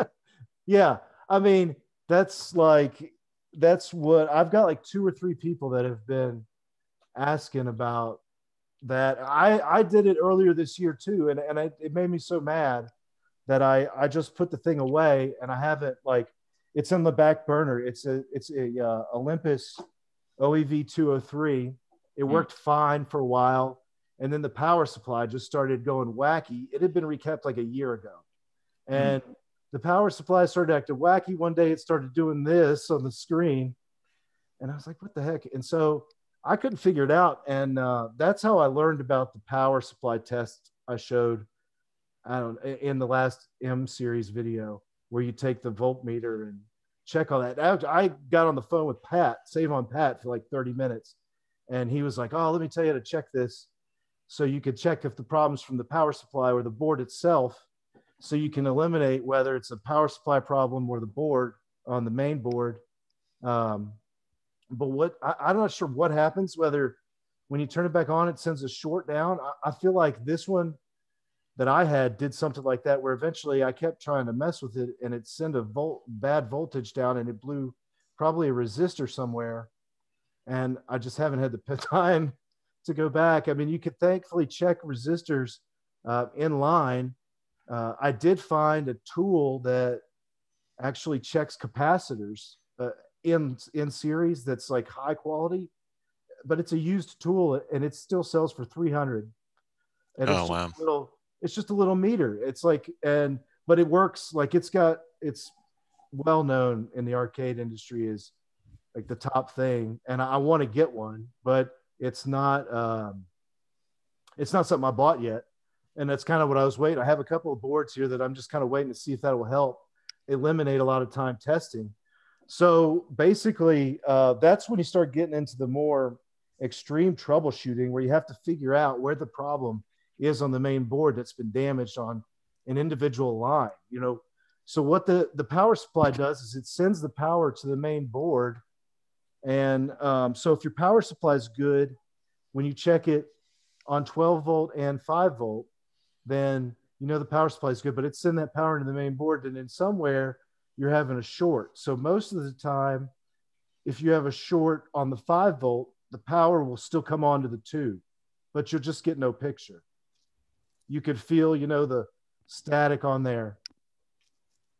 yeah, I mean that's like that's what I've got like two or three people that have been asking about that. I I did it earlier this year too, and and I, it made me so mad that I I just put the thing away and I haven't like it's in the back burner. It's a it's a uh, Olympus OEV 203. It hmm. worked fine for a while, and then the power supply just started going wacky. It had been recapped like a year ago, hmm. and mm the power supply started acting wacky. One day it started doing this on the screen, and I was like, "What the heck?" And so I couldn't figure it out, and uh, that's how I learned about the power supply test I showed. I don't in the last M series video where you take the voltmeter and check all that. I got on the phone with Pat, save on Pat for like 30 minutes. And he was like, Oh, let me tell you how to check this. So you could check if the problem's from the power supply or the board itself. So you can eliminate whether it's a power supply problem or the board on the main board. Um, but what I, I'm not sure what happens, whether when you turn it back on, it sends a short down. I, I feel like this one that I had did something like that, where eventually I kept trying to mess with it and it sent a volt bad voltage down and it blew probably a resistor somewhere. And I just haven't had the time to go back. I mean, you could thankfully check resistors uh, in line. Uh, I did find a tool that actually checks capacitors uh, in in series that's like high quality, but it's a used tool and it still sells for 300. And oh, wow. little it's just a little meter. It's like and but it works like it's got it's well known in the arcade industry is like the top thing and I, I want to get one, but it's not um it's not something I bought yet. And that's kind of what I was waiting. I have a couple of boards here that I'm just kind of waiting to see if that will help eliminate a lot of time testing. So basically, uh, that's when you start getting into the more extreme troubleshooting where you have to figure out where the problem is on the main board that's been damaged on an individual line you know so what the the power supply does is it sends the power to the main board and um, so if your power supply is good when you check it on 12 volt and 5 volt then you know the power supply is good but it's sending that power into the main board and in somewhere you're having a short so most of the time if you have a short on the 5 volt the power will still come onto the tube but you'll just get no picture you could feel, you know, the static on there.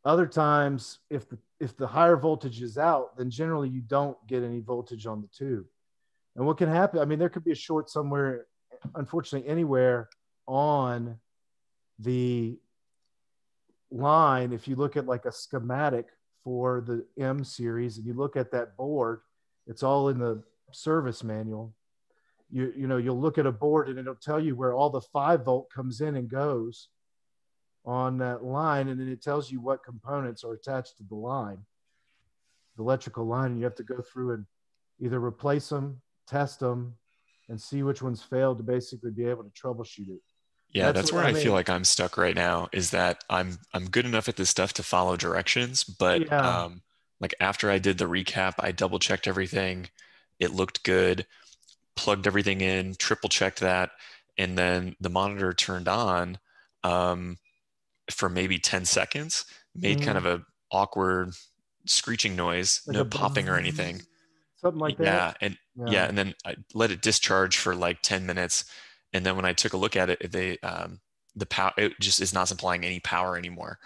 Other times, if the if the higher voltage is out, then generally you don't get any voltage on the tube. And what can happen? I mean, there could be a short somewhere, unfortunately, anywhere on the line. If you look at like a schematic for the M series and you look at that board, it's all in the service manual you you know you'll look at a board and it'll tell you where all the five volt comes in and goes on that line and then it tells you what components are attached to the line the electrical line and you have to go through and either replace them test them and see which ones failed to basically be able to troubleshoot it yeah that's, that's where I, mean. I, feel like i'm stuck right now is that i'm i'm good enough at this stuff to follow directions but yeah. um like after i did the recap i double checked everything it looked good plugged everything in, triple checked that, and then the monitor turned on um, for maybe 10 seconds, made mm. kind of a awkward screeching noise, like no popping or anything. Something like that. Yeah, and yeah. yeah. and then I let it discharge for like 10 minutes, and then when I took a look at it, they um, the power it just is not supplying any power anymore.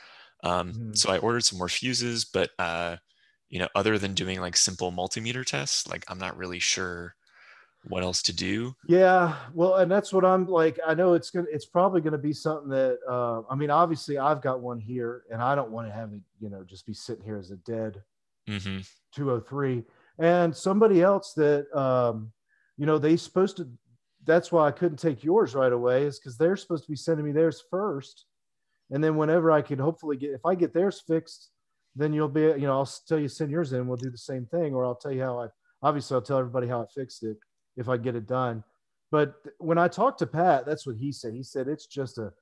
Um, mm-hmm. So I ordered some more fuses, but uh, you know, other than doing like simple multimeter tests, like I'm not really sure what else to do yeah well and that's what i'm like i know it's gonna it's probably gonna be something that uh, i mean obviously i've got one here and i don't want to have it you know just be sitting here as a dead mm-hmm. 203 and somebody else that um, you know they supposed to that's why i couldn't take yours right away is because they're supposed to be sending me theirs first and then whenever i could hopefully get if i get theirs fixed then you'll be, you know, I'll tell you send yours in. We'll do the same thing, or I'll tell you how I. Obviously, I'll tell everybody how I fixed it if I get it done. But when I talked to Pat, that's what he said. He said it's just a,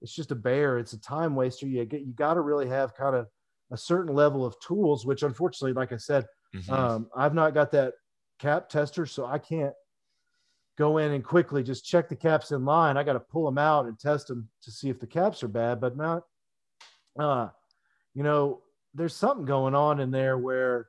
it's just a bear. It's a time waster. You get, you got to really have kind of a certain level of tools, which unfortunately, like I said, mm-hmm. um, I've not got that cap tester, so I can't go in and quickly just check the caps in line. I got to pull them out and test them to see if the caps are bad, but not, uh, you know, there's something going on in there where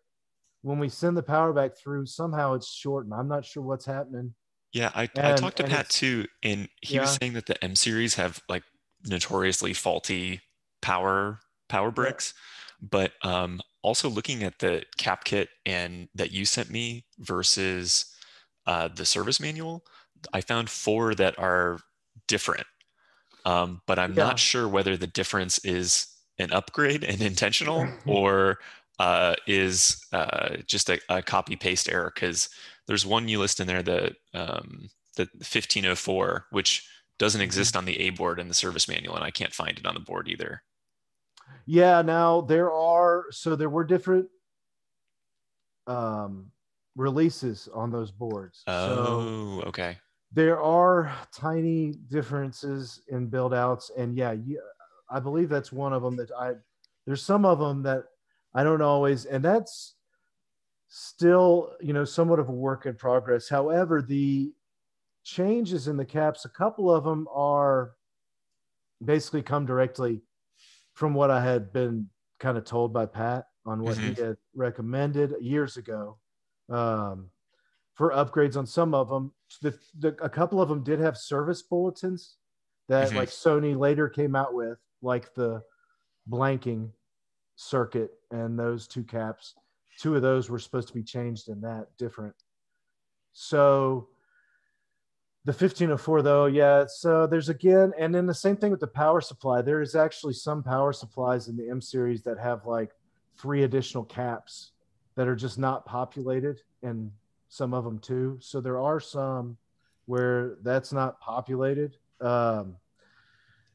when we send the power back through, somehow it's shortened. I'm not sure what's happening. Yeah, I, and, I talked to Pat too, and he yeah. was saying that the M series have like notoriously faulty power power bricks, yeah. but um, also looking at the cap kit and that you sent me versus uh, the service manual, I found four that are different, um, but I'm yeah. not sure whether the difference is an upgrade and intentional or uh, is uh, just a, a, copy paste error because there's one you list in there that um, the 1504 which doesn't mm-hmm. exist on the A board in the service manual and I can't find it on the board either. Yeah, now there are so there were different um, releases on those boards. Oh, so okay. There are tiny differences in build outs and yeah, you, I believe that's one of them that I there's some of them that I don't always and that's still you know somewhat of a work in progress. However, the changes in the caps, a couple of them are basically come directly from what I had been kind of told by Pat on what mm-hmm. he had recommended years ago um, for upgrades on some of them. The, the, a couple of them did have service bulletins that mm-hmm. like Sony later came out with like the blanking circuit and those two caps. Two of those were supposed to be changed in that different. So the 1504 though, yeah. So there's again, and then the same thing with the power supply. There is actually some power supplies in the M series that have like three additional caps that are just not populated, and some of them too. So there are some where that's not populated. Um,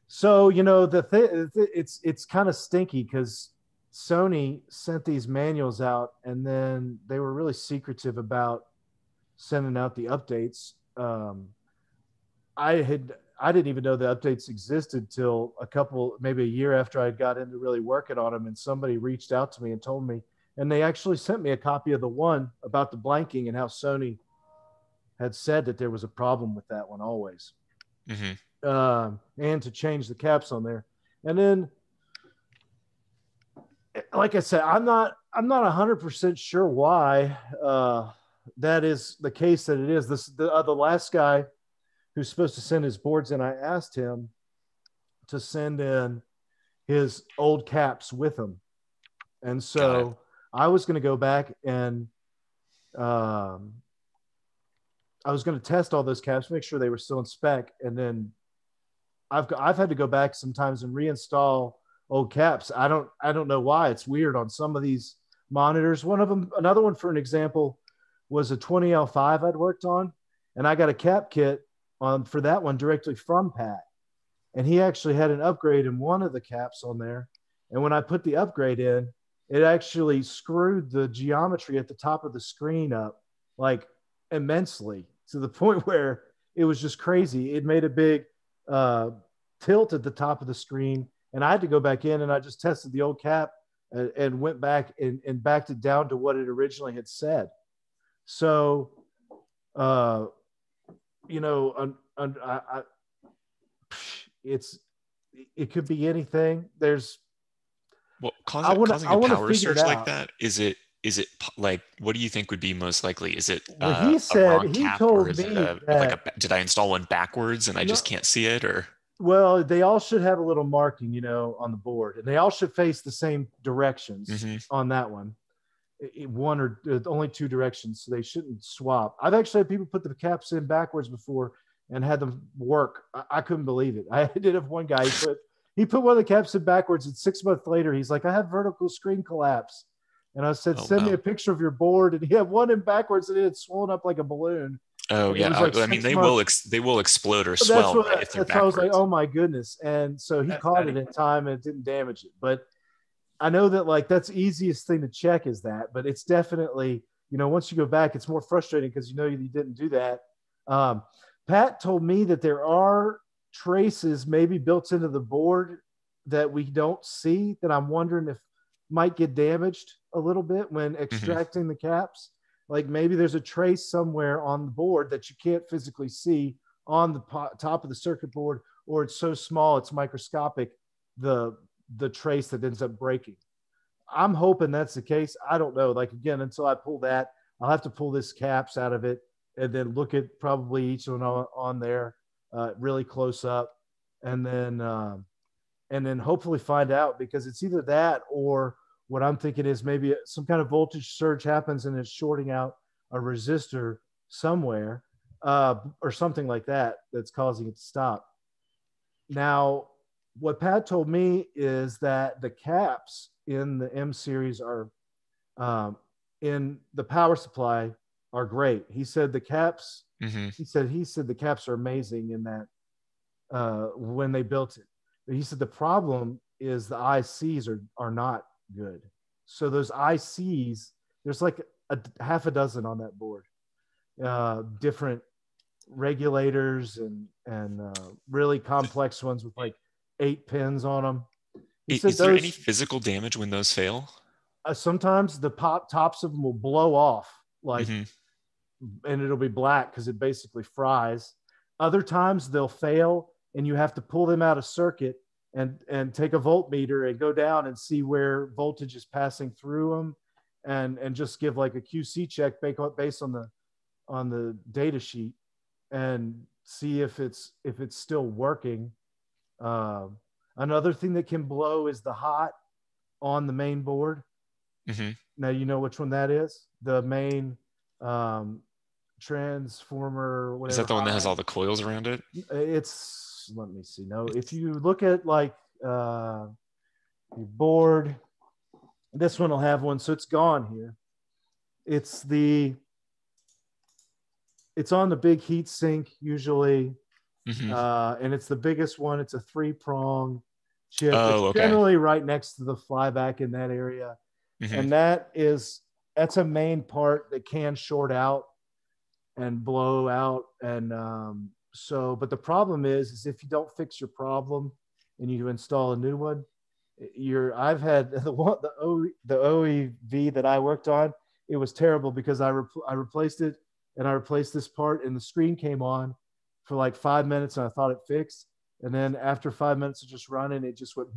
so you know the thing it's it's kind of stinky because Sony sent these manuals out and then they were really secretive about sending out the updates. Um, I had I didn't even know the updates existed till a couple maybe a year after I had got into really working on them and somebody reached out to me and told me and they actually sent me a copy of the one about the blanking and how Sony had said that there was a problem with that one always. Mm-hmm uh, and to change the caps on there. And then, like I said, I'm not I'm not hundred percent sure why uh, that is the case that it is. This the uh, the last guy who's supposed to send his boards in. I asked him to send in his old caps with him, and so I was going to go back and um, I was going to test all those caps, make sure they were still in spec, and then I've got I've had to go back sometimes and reinstall old caps. I don't I don't know why. It's weird on some of these monitors. One of them, another one for an example, was a 20L5 I'd worked on, and I got a cap kit on for that one directly from Pat, and he actually had an upgrade in one of the caps on there. And when I put the upgrade in, it actually screwed the geometry at the top of the screen up like immensely to the point where it was just crazy. It made a big uh, tilt at the top of the screen. And I had to go back in and I just tested the old cap and, and went back and, and backed it down to what it originally had said. So, uh, you know, un, un, I, I, it's it could be anything. There's well, causing, wanna, causing a power surge like that is it is it like what do you think would be most likely is it well, uh, he said he told me a, that, like a, did i install one backwards and i no, just can't see it or well they all should have a little marking you know on the board and they all should face the same directions mm-hmm. on that one one or uh, only two directions so they shouldn't swap i've actually had people put the caps in backwards before and had them work i, I couldn't believe it i did have one guy he put he put one of the caps in backwards and six months later he's like i have vertical screen collapse and I said, oh, send wow. me a picture of your board. And he had one in backwards and it had swollen up like a balloon. Oh yeah, like I, I mean they months. will ex- they will explode or swell what, if they're that's I was like, oh my goodness! And so he that's caught funny. it in time and it didn't damage it. But I know that like that's easiest thing to check is that, but it's definitely you know once you go back, it's more frustrating because you know you didn't do that. Um, Pat told me that there are traces maybe built into the board that we don't see that I'm wondering if might get damaged a little bit when mm-hmm. extracting mm-hmm. the caps. Like maybe there's a trace somewhere on the board that you can't physically see on the po- top of the circuit board, or it's so small it's microscopic. The the trace that ends up breaking. I'm hoping that's the case. I don't know. Like again, until I pull that, I'll have to pull this caps out of it and then look at probably each one on, on there uh, really close up, and then um, and then hopefully find out because it's either that or what I'm thinking is maybe some kind of voltage surge happens and it's shorting out a resistor somewhere uh, or something like that that's causing it to stop. Now, what Pat told me is that the caps in the M series are um, in the power supply are great. He said the caps. Mm-hmm. He said he said the caps are amazing in that uh, when they built it. But he said the problem is the ICs are are not good. So those ICs, there's like a half a dozen on that board, uh, different regulators and and uh, really complex ones with like eight pins on them. He is, there those, any physical damage when those fail? Uh, sometimes the pop tops of them will blow off, like, mm-hmm. and it'll be black because it basically fries. Other times they'll fail, and you have to pull them out of circuit and and take a voltmeter and go down and see where voltage is passing through them, and and just give like a QC check based on the on the data sheet and see if it's if it's still working uh, another thing that can blow is the hot on the main board. Mm-hmm. Now you know which one that is. The main um, transformer. Whatever, is that the one that has all the coils around it? It's let me see. No, if you look at like uh, your board, this one will have one. So it's gone here. It's the it's on the big heat sink usually Mm-hmm. Uh, and it's the biggest one. It's a three prong chip. Oh, it's okay. generally right next to the flyback in that area. Mm-hmm. And that is that's a main part that can short out and blow out. And um, so, but the problem is, is if you don't fix your problem and you install a new one, you're I've had the one the o, the OEV that I worked on. It was terrible because I re- I replaced it and I replaced this part and the screen came on for like five minutes and I thought it fixed. And then after five minutes of just running, it just went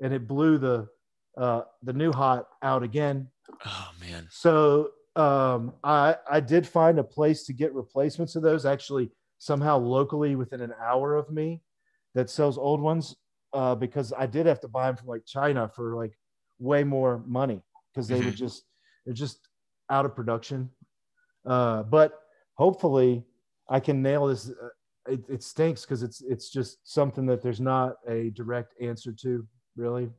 and it blew the uh, the new hot out again. Oh man! So um, I I did find a place to get replacements of those actually somehow locally within an hour of me that sells old ones uh, because I did have to buy them from like China for like way more money because they mm-hmm. were just they're just out of production. Uh, but hopefully I can nail this. Uh, it, it stinks because it's it's just something that there's not a direct answer to, really.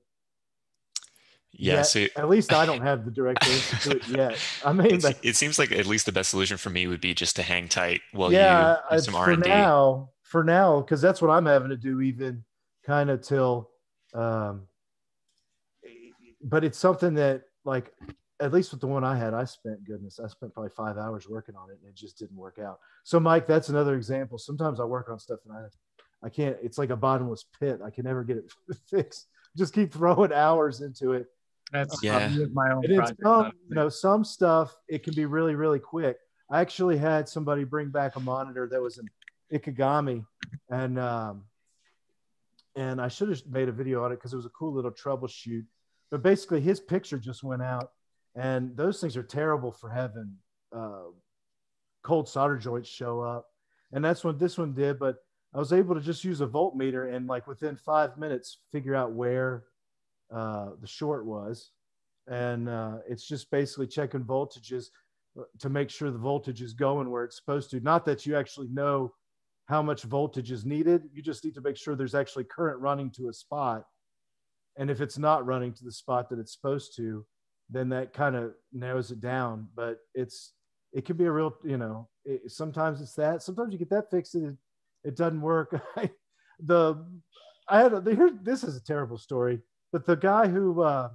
Yeah, yet. so at least I don't have the direct answer to it yet. I mean, but, it seems like at least the best solution for me would be just to hang tight while yeah, you do some R and D. Now, for now, because that's what I'm having to do, even kind of till. Um, but it's something that like at least with the one I had, I spent goodness, I spent probably five hours working on it and it just didn't work out. So Mike, that's another example. Sometimes I work on stuff and I I can't, it's like a bottomless pit. I can never get it fixed. Just keep throwing hours into it. That's yeah. my own project. Some, you know, some stuff it can be really, really quick. I actually had somebody bring back a monitor that was an Ikegami and um and I should have made a video on it because it was a cool little troubleshoot. But basically his picture just went out and those things are terrible for having uh, cold solder joints show up and that's what this one did but i was able to just use a voltmeter and like within five minutes figure out where uh, the short was and uh, it's just basically checking voltages uh, to make sure the voltage is going where it's supposed to not that you actually know how much voltage is needed you just need to make sure there's actually current running to a spot and if it's not running to the spot that it's supposed to then that kind of narrows it down. But it's it can be a real, you know, it, sometimes it's that. Sometimes you get that fixed, it it doesn't work. the I had a, here. This is a terrible story. But the guy who uh,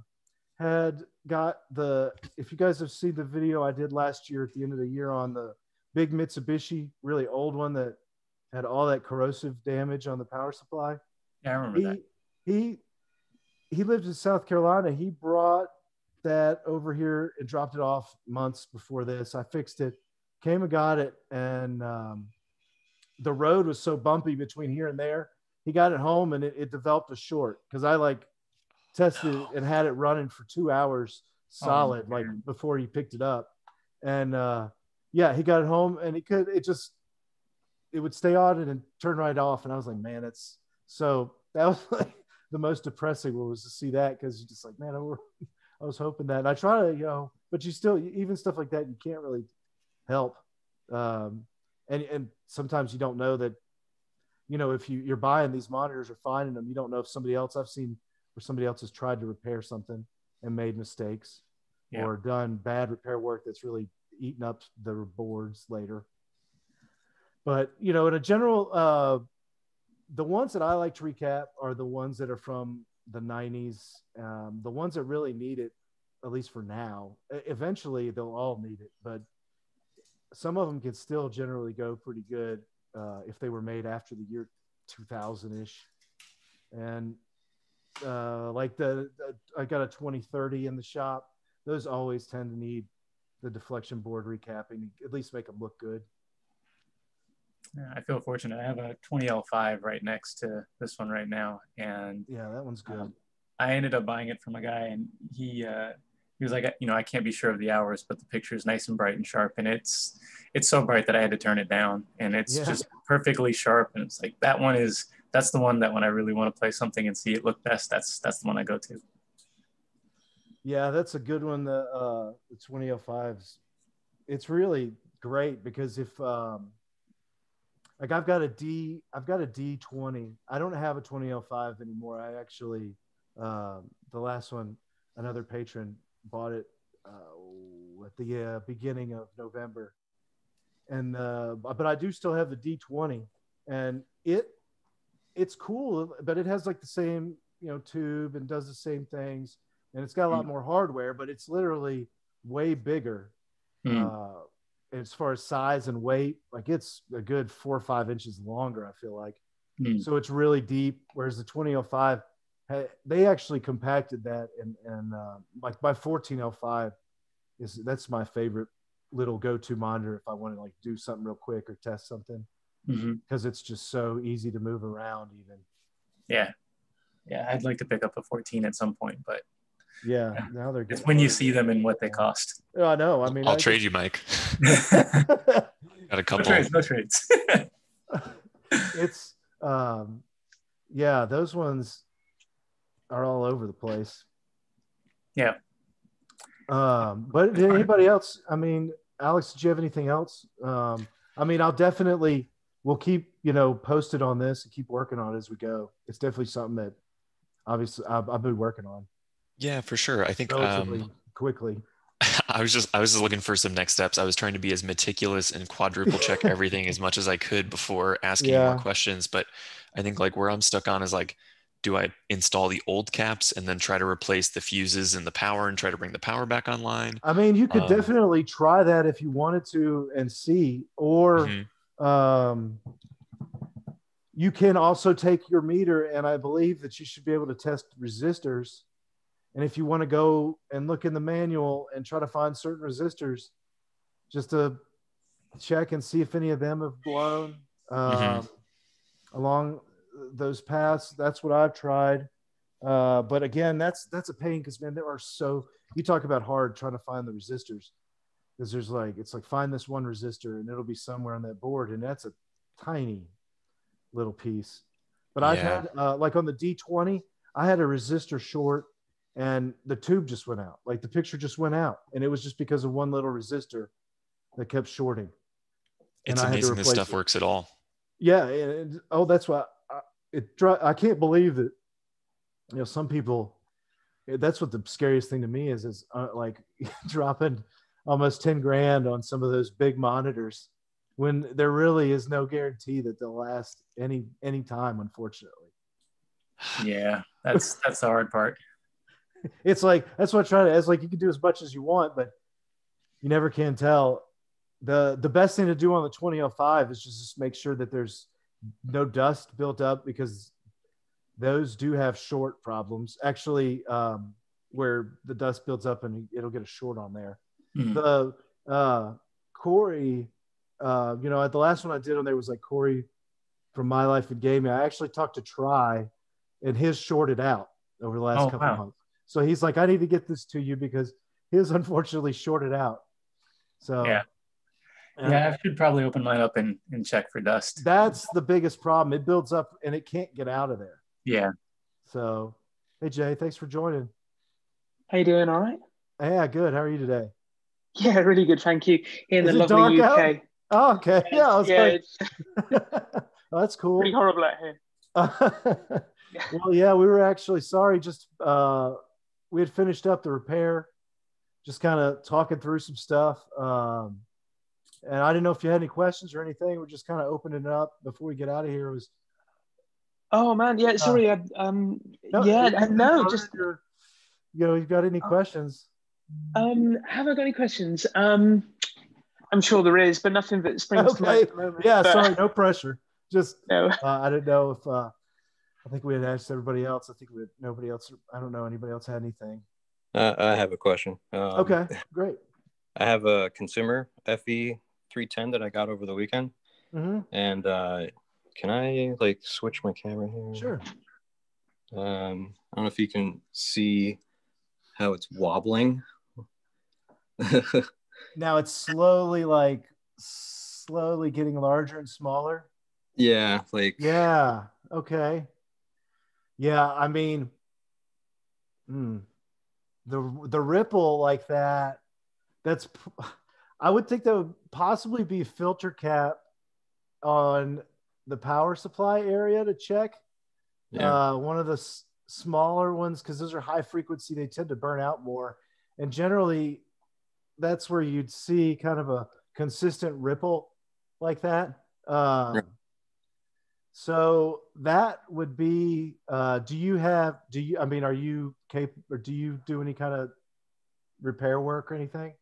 had got the, if you guys have seen the video I did last year at the end of the year on the big Mitsubishi, really old one that had all that corrosive damage on the power supply. Yeah, I remember he, that. He he lived in South Carolina. He brought that over here and dropped it off months before this. I fixed it, came and got it, and um, the road was so bumpy between here and there. He got it home and it, it developed a short because I like tested no. and had it running for two hours solid, oh, like before he picked it up. And uh, yeah, he got it home and it could, it just, it would stay on and then turn right off. And I was like, man, it's so that was like the most depressing one was to see that because you're just like, man, I, were, I was hoping that. And I try to, you know, but you still, even stuff like that, you can't really help. Um, and, and sometimes you don't know that, you know, if you, you're buying these monitors or finding them, you don't know if somebody else, I've seen where somebody else has tried to repair something and made mistakes yeah. or done bad repair work that's really eaten up the boards later. But you know, in a general, uh, the ones that I like to recap are the ones that are from the 90s, um, the ones that really need it, at least for now. Eventually, they'll all need it, but some of them can still generally go pretty good uh, if they were made after the year 2000 ish. And uh, like the, the, I got a 2030 in the shop. Those always tend to need the deflection board recapping, at least make them look good. Yeah, I feel fortunate. I have a 20L5 right next to this one right now, and yeah, that one's good. Um, I ended up buying it from a guy, and he uh, he was like, you know, I can't be sure of the hours, but the picture is nice and bright and sharp, and it's it's so bright that I had to turn it down, and it's yeah. just perfectly sharp, and it's like that one is that's the one that when I really want to play something and see it look best, that's that's the one I go to. Yeah, that's a good one. The uh, the 2005s, it's really great because if um, like I've got a D, I've got a D20. I don't have a 2005 anymore. I actually, um, the last one, another patron bought it uh, at the uh, beginning of November, and uh, but I do still have the D20, and it, it's cool, but it has like the same you know tube and does the same things and it's got a lot mm. more hardware, but it's literally way bigger. Mm. Uh, as far as size and weight, like it's a good four or five inches longer, I feel like. Mm. So it's really deep. Whereas the 2005, they actually compacted that and, and uh, like my 1405 is that's my favorite little go-to monitor if I want to like do something real quick or test something because mm-hmm. it's just so easy to move around even. Yeah. Yeah. I'd like to pick up a 14 at some point, but yeah, now they're. It's when you see them and what they cost. Oh, I know. I mean, I'll I trade you, Mike. Got a couple. No trades. No trades. it's um, yeah, those ones are all over the place. Yeah. Um, but anybody else? I mean, Alex, did you have anything else? Um, I mean, I'll definitely we'll keep you know posted on this and keep working on it as we go. It's definitely something that obviously I've, I've been working on. Yeah, for sure. I think um, quickly. I was just I was just looking for some next steps. I was trying to be as meticulous and quadruple check everything as much as I could before asking yeah. more questions. But I think like where I'm stuck on is like, do I install the old caps and then try to replace the fuses and the power and try to bring the power back online? I mean, you could um, definitely try that if you wanted to and see, or mm-hmm. Um, you can also take your meter and I believe that you should be able to test resistors and if you want to go and look in the manual and try to find certain resistors, just to check and see if any of them have blown um, mm-hmm. along those paths. That's what I've tried. Uh, but again, that's that's a pain because man, there are so you talk about hard trying to find the resistors because there's like it's like find this one resistor and it'll be somewhere on that board and that's a tiny little piece. But yeah. I've had uh, like on the D20, I had a resistor short and the tube just went out. Like the picture just went out, and it was just because of one little resistor that kept shorting. It's amazing this stuff it. works at all. Yeah, and, oh, that's why I, it. I can't believe that. You know, some people. That's what the scariest thing to me is. Is uh, like dropping almost ten grand on some of those big monitors when there really is no guarantee that they'll last any any time. Unfortunately. Yeah, that's that's the hard part. It's like that's what I try to. It's like you can do as much as you want, but you never can tell. the The best thing to do on the 2005 is just make sure that there's no dust built up because those do have short problems. Actually, um, where the dust builds up and it'll get a short on there. Mm-hmm. The uh, Coury, uh, you know, at the last one I did on there was like Coury from My Life in Gaming. I actually talked to Try, and his shorted out over the last oh, couple wow. months. So he's like, I need to get this to you because his unfortunately shorted out. So yeah. Uh, yeah, I should probably open mine up and, and check for dust. That's the biggest problem. It builds up and it can't get out of there. Yeah. So, hey Jay, thanks for joining. How you doing? All right. Yeah, good. How are you today? Yeah, really good. Thank you. In Is the lovely UK. Out? Oh, okay. Yeah, I was yeah, like, oh, that's cool. Pretty horrible out here. well, yeah, we were actually sorry. Just uh, we had finished up the repair, just kind of talking through some stuff. Um, and I didn't know if you had any questions or anything. We're just kind of opening it up before we get out of here. It was Oh man, yeah. Sorry, uh, um, no, yeah, no, just you know, you've got any questions? Um, have I got any questions? Um, I'm sure there is, but nothing that springs okay. to mind. Yeah, but... sorry, no pressure. Just no. Uh, I didn't know if uh, I think we had asked everybody else. I think we had, nobody else. I don't know anybody else had anything. Uh, I have a question. Um, okay, great. I have a consumer FE 310 that I got over the weekend, mm-hmm. and uh, can I like switch my camera here? Sure. Um, I don't know if you can see how it's wobbling. now it's slowly like slowly getting larger and smaller. Yeah, like yeah, okay. Yeah, I mean, hmm, the the ripple like that. That's I would think that would possibly be filter cap on the power supply area to check. Yeah. Uh, one of the s- smaller ones, because those are high frequency, they tend to burn out more. And generally, that's where you'd see kind of a consistent ripple like that. Yeah. So that would be. Uh, do you have? Do you? I mean, are you capable? Or do you do any kind of repair work or anything?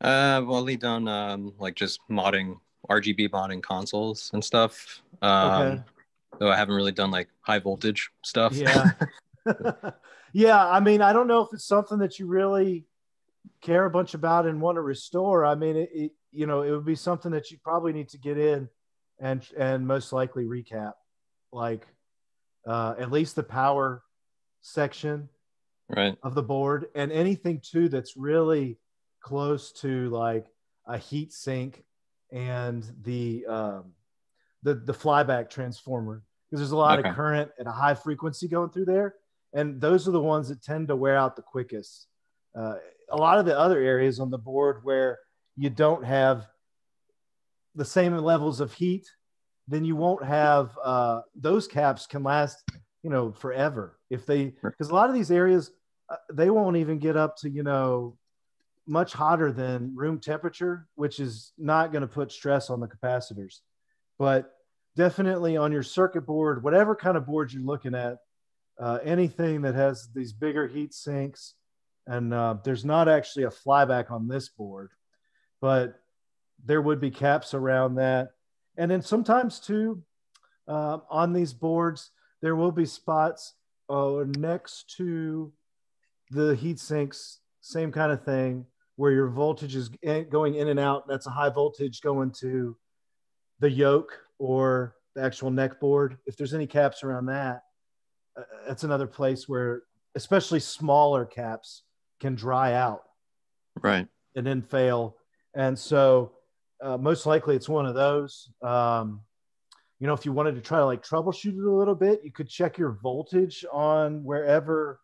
Uh, well, lead on um, like just modding RGB modding consoles and stuff. Um, okay. Though I haven't really done like high voltage stuff. Yeah. yeah. I mean, I don't know if it's something that you really care a bunch about and want to restore. I mean, it, it you know, it would be something that you probably need to get in and and most likely recap, like uh, at least the power section right. of the board and anything too that's really close to like a heat sink and the um, the the flyback transformer because there's a lot okay. of current at a high frequency going through there, and those are the ones that tend to wear out the quickest. Uh, a lot of the other areas on the board where you don't have the same levels of heat, then you won't have uh, those caps can last you know forever if they because a lot of these areas uh, they won't even get up to you know much hotter than room temperature, which is not going to put stress on the capacitors. But definitely on your circuit board, whatever kind of board you're looking at, uh, anything that has these bigger heat sinks, and uh, there's not actually a flyback on this board, but there would be caps around that. And then sometimes too, uh, on these boards, there will be spots uh, next to the heat sinks, same kind of thing, where your voltage is going in and out. That's a high voltage going to the yoke or the actual neck board. If there's any caps around that, uh, that's another place where, especially smaller caps, can dry out. Right. And then fail. And so, uh, most likely, it's one of those. Um, you know, if you wanted to try to like troubleshoot it a little bit, you could check your voltage on wherever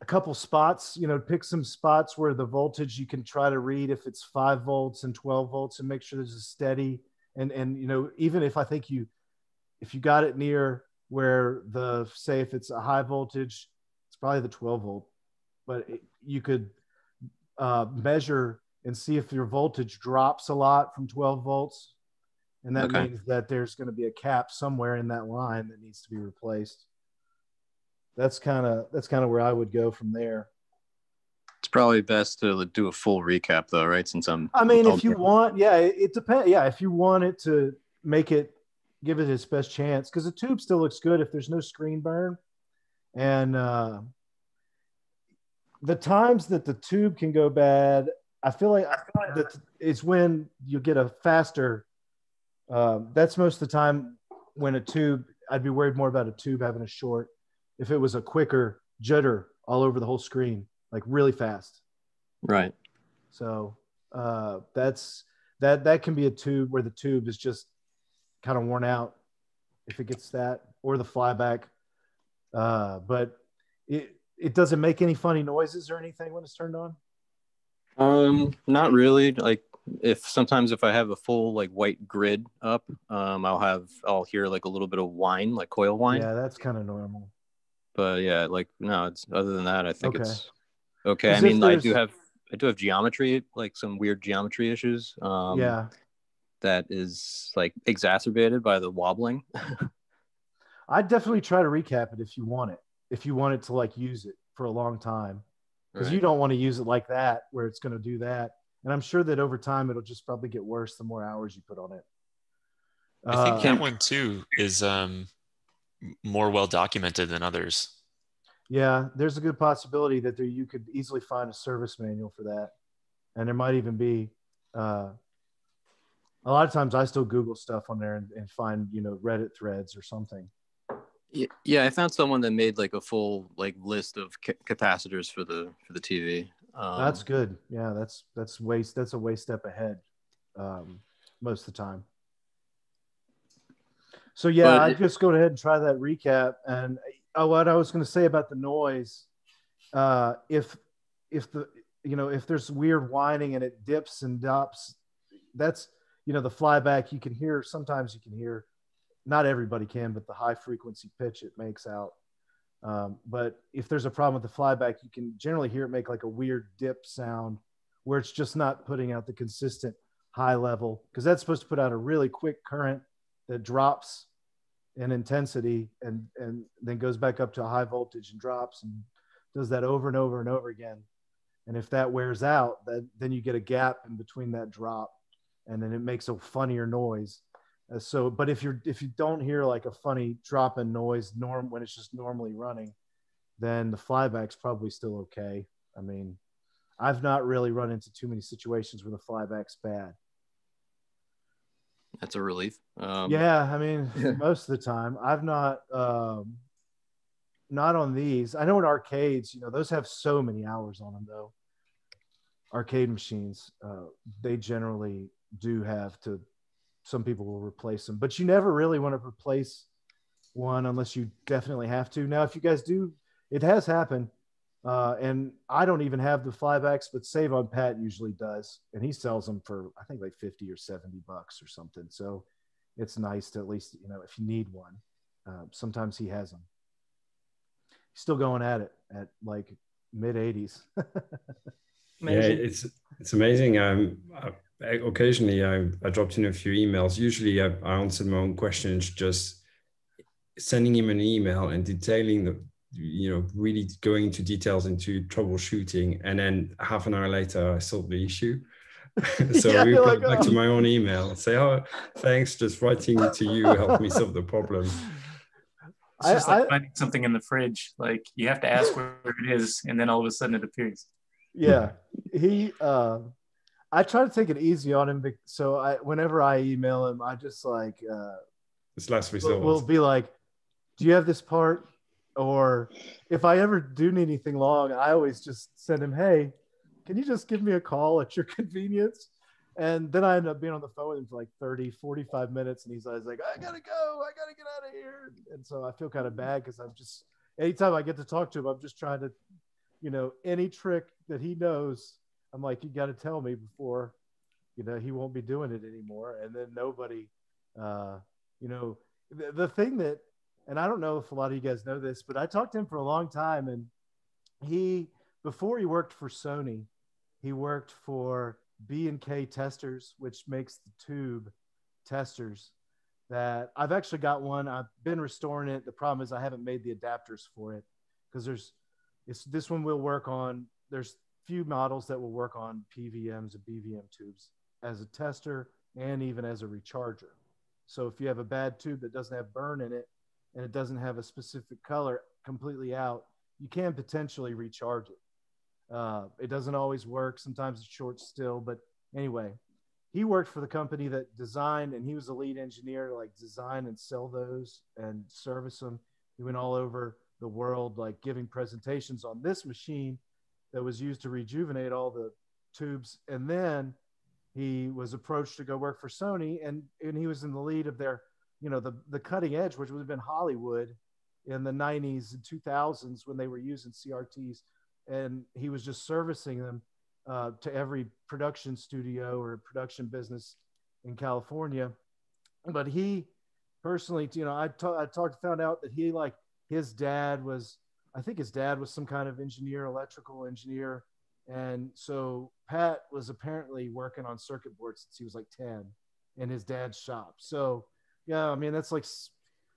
a couple spots, you know, pick some spots where the voltage you can try to read if it's five volts and 12 volts and make sure there's a steady. And, and, you know, even if I think you, if you got it near where the, say, if it's a high voltage, it's probably the 12 volt, but it, you could uh, measure and see if your voltage drops a lot from 12 volts and that okay. means that there's going to be a cap somewhere in that line that needs to be replaced. That's kind of that's kind of where I would go from there. It's probably best to do a full recap though, right? Since I'm I mean, if you want, yeah, it, it depends. Yeah, if you want it to make it give it its best chance because the tube still looks good if there's no screen burn and uh, the times that the tube can go bad i feel like, I feel like that it's when you get a faster uh, that's most of the time when a tube i'd be worried more about a tube having a short if it was a quicker jitter all over the whole screen like really fast right so uh, that's that that can be a tube where the tube is just kind of worn out if it gets that or the flyback. Uh, but it it doesn't make any funny noises or anything when it's turned on. Um, not really. Like if sometimes if I have a full like white grid up, um, I'll have I'll hear like a little bit of whine, like coil whine. Yeah, that's kind of normal. But yeah, like no, it's other than that, I think okay. it's okay. I mean, I do have I do have geometry, like some weird geometry issues. Um, yeah that is like exacerbated by the wobbling. I'd definitely try to recap it if you want it. If you want it to like use it for a long time, because right. you don't want to use it like that where it's going to do that. And I'm sure that over time it'll just probably get worse the more hours you put on it. I think uh, that one too is um, more well documented than others. Yeah, there's a good possibility that there you could easily find a service manual for that, and there might even be uh, a lot of times I still Google stuff on there and, and find, you know, Reddit threads or something. Yeah, I found someone that made like a full like list of ca- capacitors for the for the TV. Um, that's good. Yeah, that's that's waste. That's a way step ahead um, most of the time. So yeah, I just go ahead and try that recap. And oh, what I was going to say about the noise, uh, if if the you know if there's weird whining and it dips and drops, that's you know the flyback you can hear sometimes you can hear not everybody can but the high frequency pitch it makes out um, but if there's a problem with the flyback you can generally hear it make like a weird dip sound where it's just not putting out the consistent high level because that's supposed to put out a really quick current that drops in intensity and and then goes back up to a high voltage and drops and does that over and over and over again and if that wears out that then you get a gap in between that drop and then it makes a funnier noise. Uh, so, but if you're if you don't hear like a funny drop in noise norm when it's just normally running, then the flyback's probably still okay. I mean, I've not really run into too many situations where the flyback's bad. That's a relief. Um, yeah, I mean, most of the time, I've not um, not on these. I know in arcades, you know, those have so many hours on them though. Arcade machines, uh, they generally do have to some people will replace them but you never really want to replace one unless you definitely have to. Now if you guys do it has happened uh, and i don't even have the flybacks but save on pat usually does and he sells them for i think like 50 or 70 bucks or something. So it's nice to at least you know if you need one uh, sometimes he has them he's still going at it at like mid 80s yeah it's it's amazing. Um, occasionally I, I dropped in a few emails. Usually I, I answered my own questions, just sending him an email and detailing the, you know, really going into details into troubleshooting. And then half an hour later, I solved the issue. so yeah, we got back to my own email say, oh, thanks, just writing to you helped me solve the problem. It's just I, like I, finding something in the fridge. Like you have to ask where it is, and then all of a sudden it appears. Yeah, he. Uh, I try to take it easy on him. So I, whenever I email him, I just like, uh, it's last resort. We'll, we'll be like, do you have this part? Or if I ever do need anything long, I always just send him, hey, can you just give me a call at your convenience? And then I end up being on the phone with him for like 30, 45 minutes. And he's always like, I gotta go. I gotta get out of here. And so I feel kind of bad because I'm just, anytime I get to talk to him, I'm just trying to, you know, any trick that he knows I'm like, you got to tell me before, you know, he won't be doing it anymore. And then nobody, uh, you know, the, the thing that, and I don't know if a lot of you guys know this, but I talked to him for a long time, and he before he worked for Sony, he worked for B and K Testers, which makes the tube testers that I've actually got one. I've been restoring it. The problem is I haven't made the adapters for it because there's it's this one we'll work on there's few models that will work on PVMs and BVM tubes as a tester and even as a recharger. So if you have a bad tube that doesn't have burn in it and it doesn't have a specific color completely out, you can potentially recharge it. Uh, it doesn't always work. Sometimes it's short still, but anyway, he worked for the company that designed and he was the lead engineer to like design and sell those and service them. He went all over the world, like giving presentations on this machine that was used to rejuvenate all the tubes. And then he was approached to go work for Sony and, and he was in the lead of their, you know, the, the cutting edge, which would have been Hollywood in the 90s and 2000s when they were using CRTs. And he was just servicing them uh, to every production studio or production business in California. But he personally, you know, I, I talked, found out that he like his dad was, I think his dad was some kind of engineer, electrical engineer, and so Pat was apparently working on circuit boards since he was like 10 in his dad's shop. So, yeah, I mean, that's like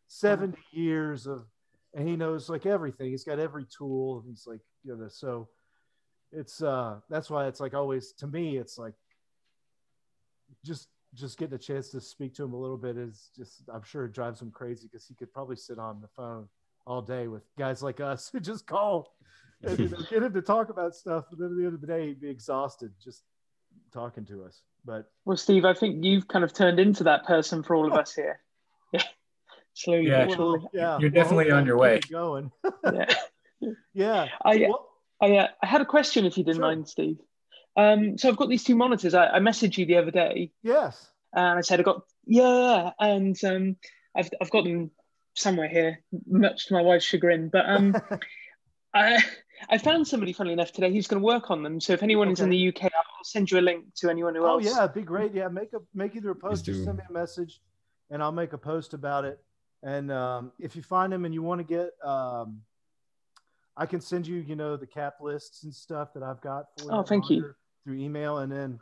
70 years of, and he knows like everything. He's got every tool. He's like, you know, so it's, uh, that's why it's like always, to me, it's like just, just getting a chance to speak to him a little bit is just, I'm sure it drives him crazy because he could probably sit on the phone all day with guys like us who just call and you know, get him to talk about stuff. But then at the end of the day, he'd be exhausted just talking to us. But well, Steve, I think you've kind of turned into that person for all of us here. Yeah, slowly. Yeah, well, yeah. You're definitely well, on your way. Going. yeah. yeah. I, well, I, uh, I had a question, if you didn't sure. mind, Steve. Um, so I've got these two monitors. I, I messaged you the other day. Yes. And I said I got yeah, and um, I've I've got them somewhere here, much to my wife's chagrin. But um, I I found somebody, funnily enough, today who's going to work on them. So if anyone okay. is in the UK, I'll send you a link to anyone who oh, else. Oh yeah, it'd be great. Yeah, make a make either a post or send me a message, and I'll make a post about it. And um, if you find them and you want to get, um, I can send you, you know, the cap lists and stuff that I've got for. Oh, thank you. Through email, and then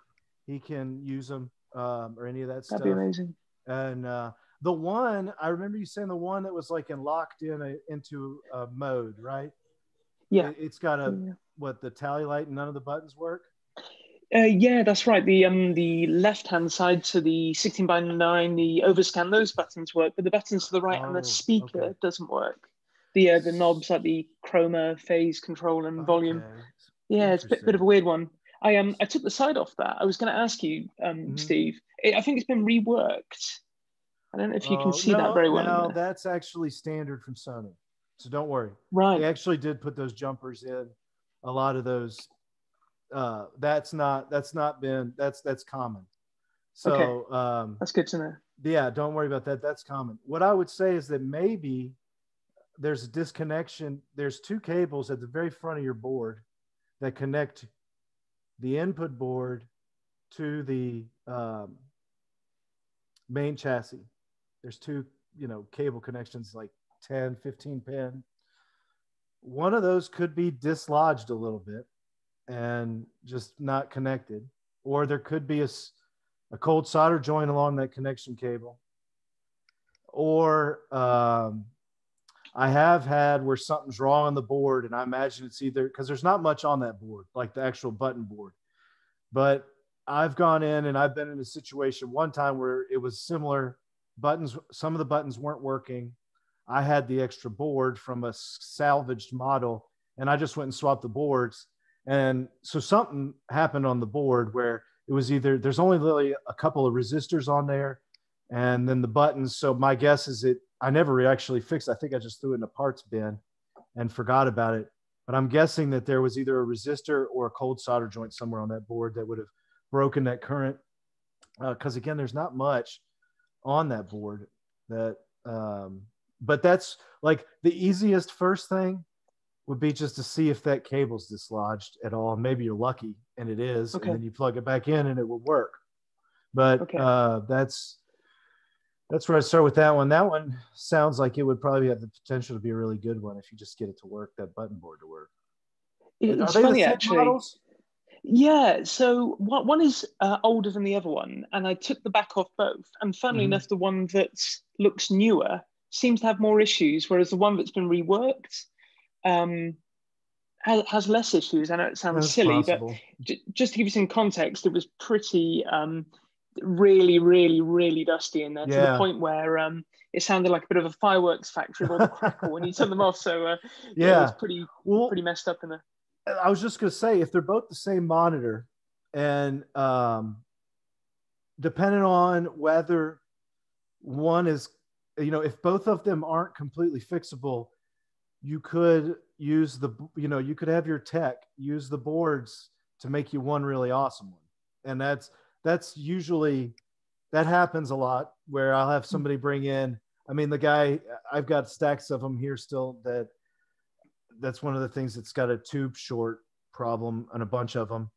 he can use them um, or any of that That'd stuff. That'd be amazing. And uh, the one I remember you saying the one that was like in locked in a, into a mode, right? Yeah. It, has got a yeah. what the tally light and none of the buttons work. Uh, yeah, that's right. The um the left hand side to the 16 by 9, the overscan, those buttons work, but the buttons to the right oh, and the speaker okay. doesn't work. The uh, the knobs like the chroma, phase control, and okay. volume. Yeah, it's a bit, bit of a weird one. I um I took the side off that. I was going to ask you, um, mm-hmm. Steve. It, I think it's been reworked. I don't know if you can oh, see no, that very well. No, that's actually standard from Sony. So don't worry. Right. They actually did put those jumpers in. A lot of those. Uh, that's not. That's not been. That's that's common. So okay. um, that's good to know. Yeah, don't worry about that. That's common. What I would say is that maybe there's a disconnection. There's two cables at the very front of your board that connect the input board to the um, main chassis there's two you know cable connections like 10 15 pin. One of those could be dislodged a little bit and just not connected or there could be a, a cold solder joint along that connection cable. Or um, i have had where something's wrong on the board and i imagine it's either because there's not much on that board like the actual button board. But i've gone in and i've been in a situation one time where it was similar buttons some of the buttons weren't working. I had the extra board from a salvaged model and i just went and swapped the boards. And so something happened on the board where it was either there's only really a couple of resistors on there and then the buttons. So my guess is it i never actually fixed i think i just threw it in a parts bin and forgot about it. But i'm guessing that there was either a resistor or a cold solder joint somewhere on that board that would have broken that current because uh, again there's not much on that board that um, but that's like the easiest first thing would be just to see if that cable's dislodged at all maybe you're lucky and it is okay. and then you plug it back in and it will work but okay. uh, that's that's where I start with that one. That one sounds like it would probably have the potential to be a really good one if you just get it to work, that button board to work. It's funny actually. Models? Yeah, so one is uh, older than the other one, and I took the back off both. And funnily mm-hmm. enough, the one that looks newer seems to have more issues, whereas the one that's been reworked um, has, has, less issues. I know it sounds that's silly, possible. but j- just to give you some context, it was pretty, um, really, really, really dusty in there yeah. to the point where um, it sounded like a bit of a fireworks factory with all the crackle when you turn them off. So uh, yeah, yeah, it was pretty, well, pretty messed up in there. I was just going to say if they're both the same monitor, and um, depending on whether one is, you know, if both of them aren't completely fixable, you could use the, you know, you could have your tech use the boards to make you one really awesome one, and that's that's usually that happens a lot where I'll have somebody bring in. I mean, the guy I've got stacks of them here still that that's one of the things that's got a tube short problem and a bunch of them.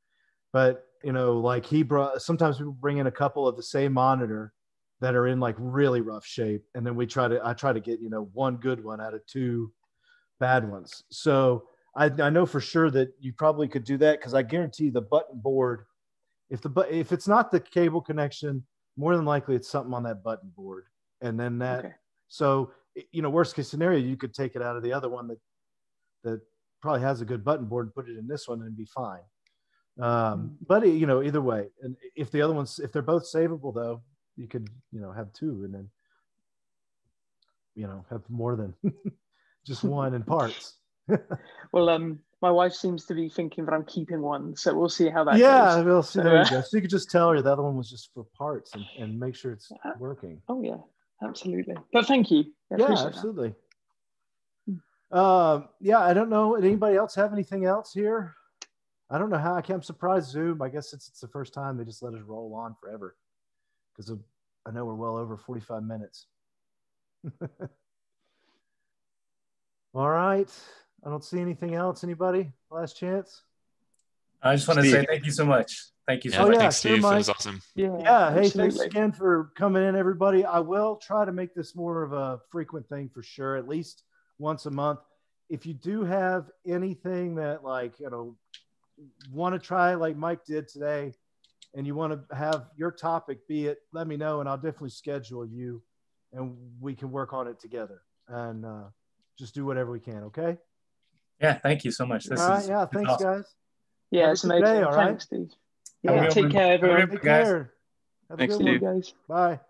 But you know, like he brought sometimes people bring in a couple of the same monitor that are in like really rough shape, and then we try to I try to get you know one good one out of two bad ones. So I, I know for sure that you probably could do that because I guarantee the button board, if the but if it's not the cable connection, more than likely it's something on that button board, and then that. Okay. So you know, worst case scenario, you could take it out of the other one that that probably has a good button board and put it in this one and be fine. Um, mm-hmm. but you know, either way, and if the other ones, if they're both savable though, you could, you know, have two and then, you know, have more than just one in parts. well, um, my wife seems to be thinking that I'm keeping one, so we'll see how that yeah, goes. we'll see. So, there you go. So you could just tell her the other one was just for parts and, and make sure it's working. Oh yeah, absolutely. But thank you. I yeah, absolutely. That. Um, yeah, I don't know. Did anybody else have anything else here? I don't know how. I am surprised Zoom. I guess it's it's the first time they just let us roll on forever because I know we're well over 45 minutes. All right. I don't see anything else. Anybody? Last chance. I just want to say thank you so much. Thank you so yeah, much. Oh, yeah, thanks, Steve. That was awesome. Yeah. Yeah. Hey, absolutely. thanks again for coming in, everybody. I will try to make this more of a frequent thing for sure. At least once a month. If you do have anything that like, you know, want to try like Mike did today and you want to have your topic be it, let me know and I'll definitely schedule you and we can work on it together and uh, just do whatever we can. Okay. Yeah. Thank you so much. This all right. Is, yeah. Thanks awesome. guys. Yeah. Have it's amazing. Day, all right? Thanks, Steve. Yeah. Take care, everyone. Take care. Have Thanks, a good Steve. One, guys. Bye.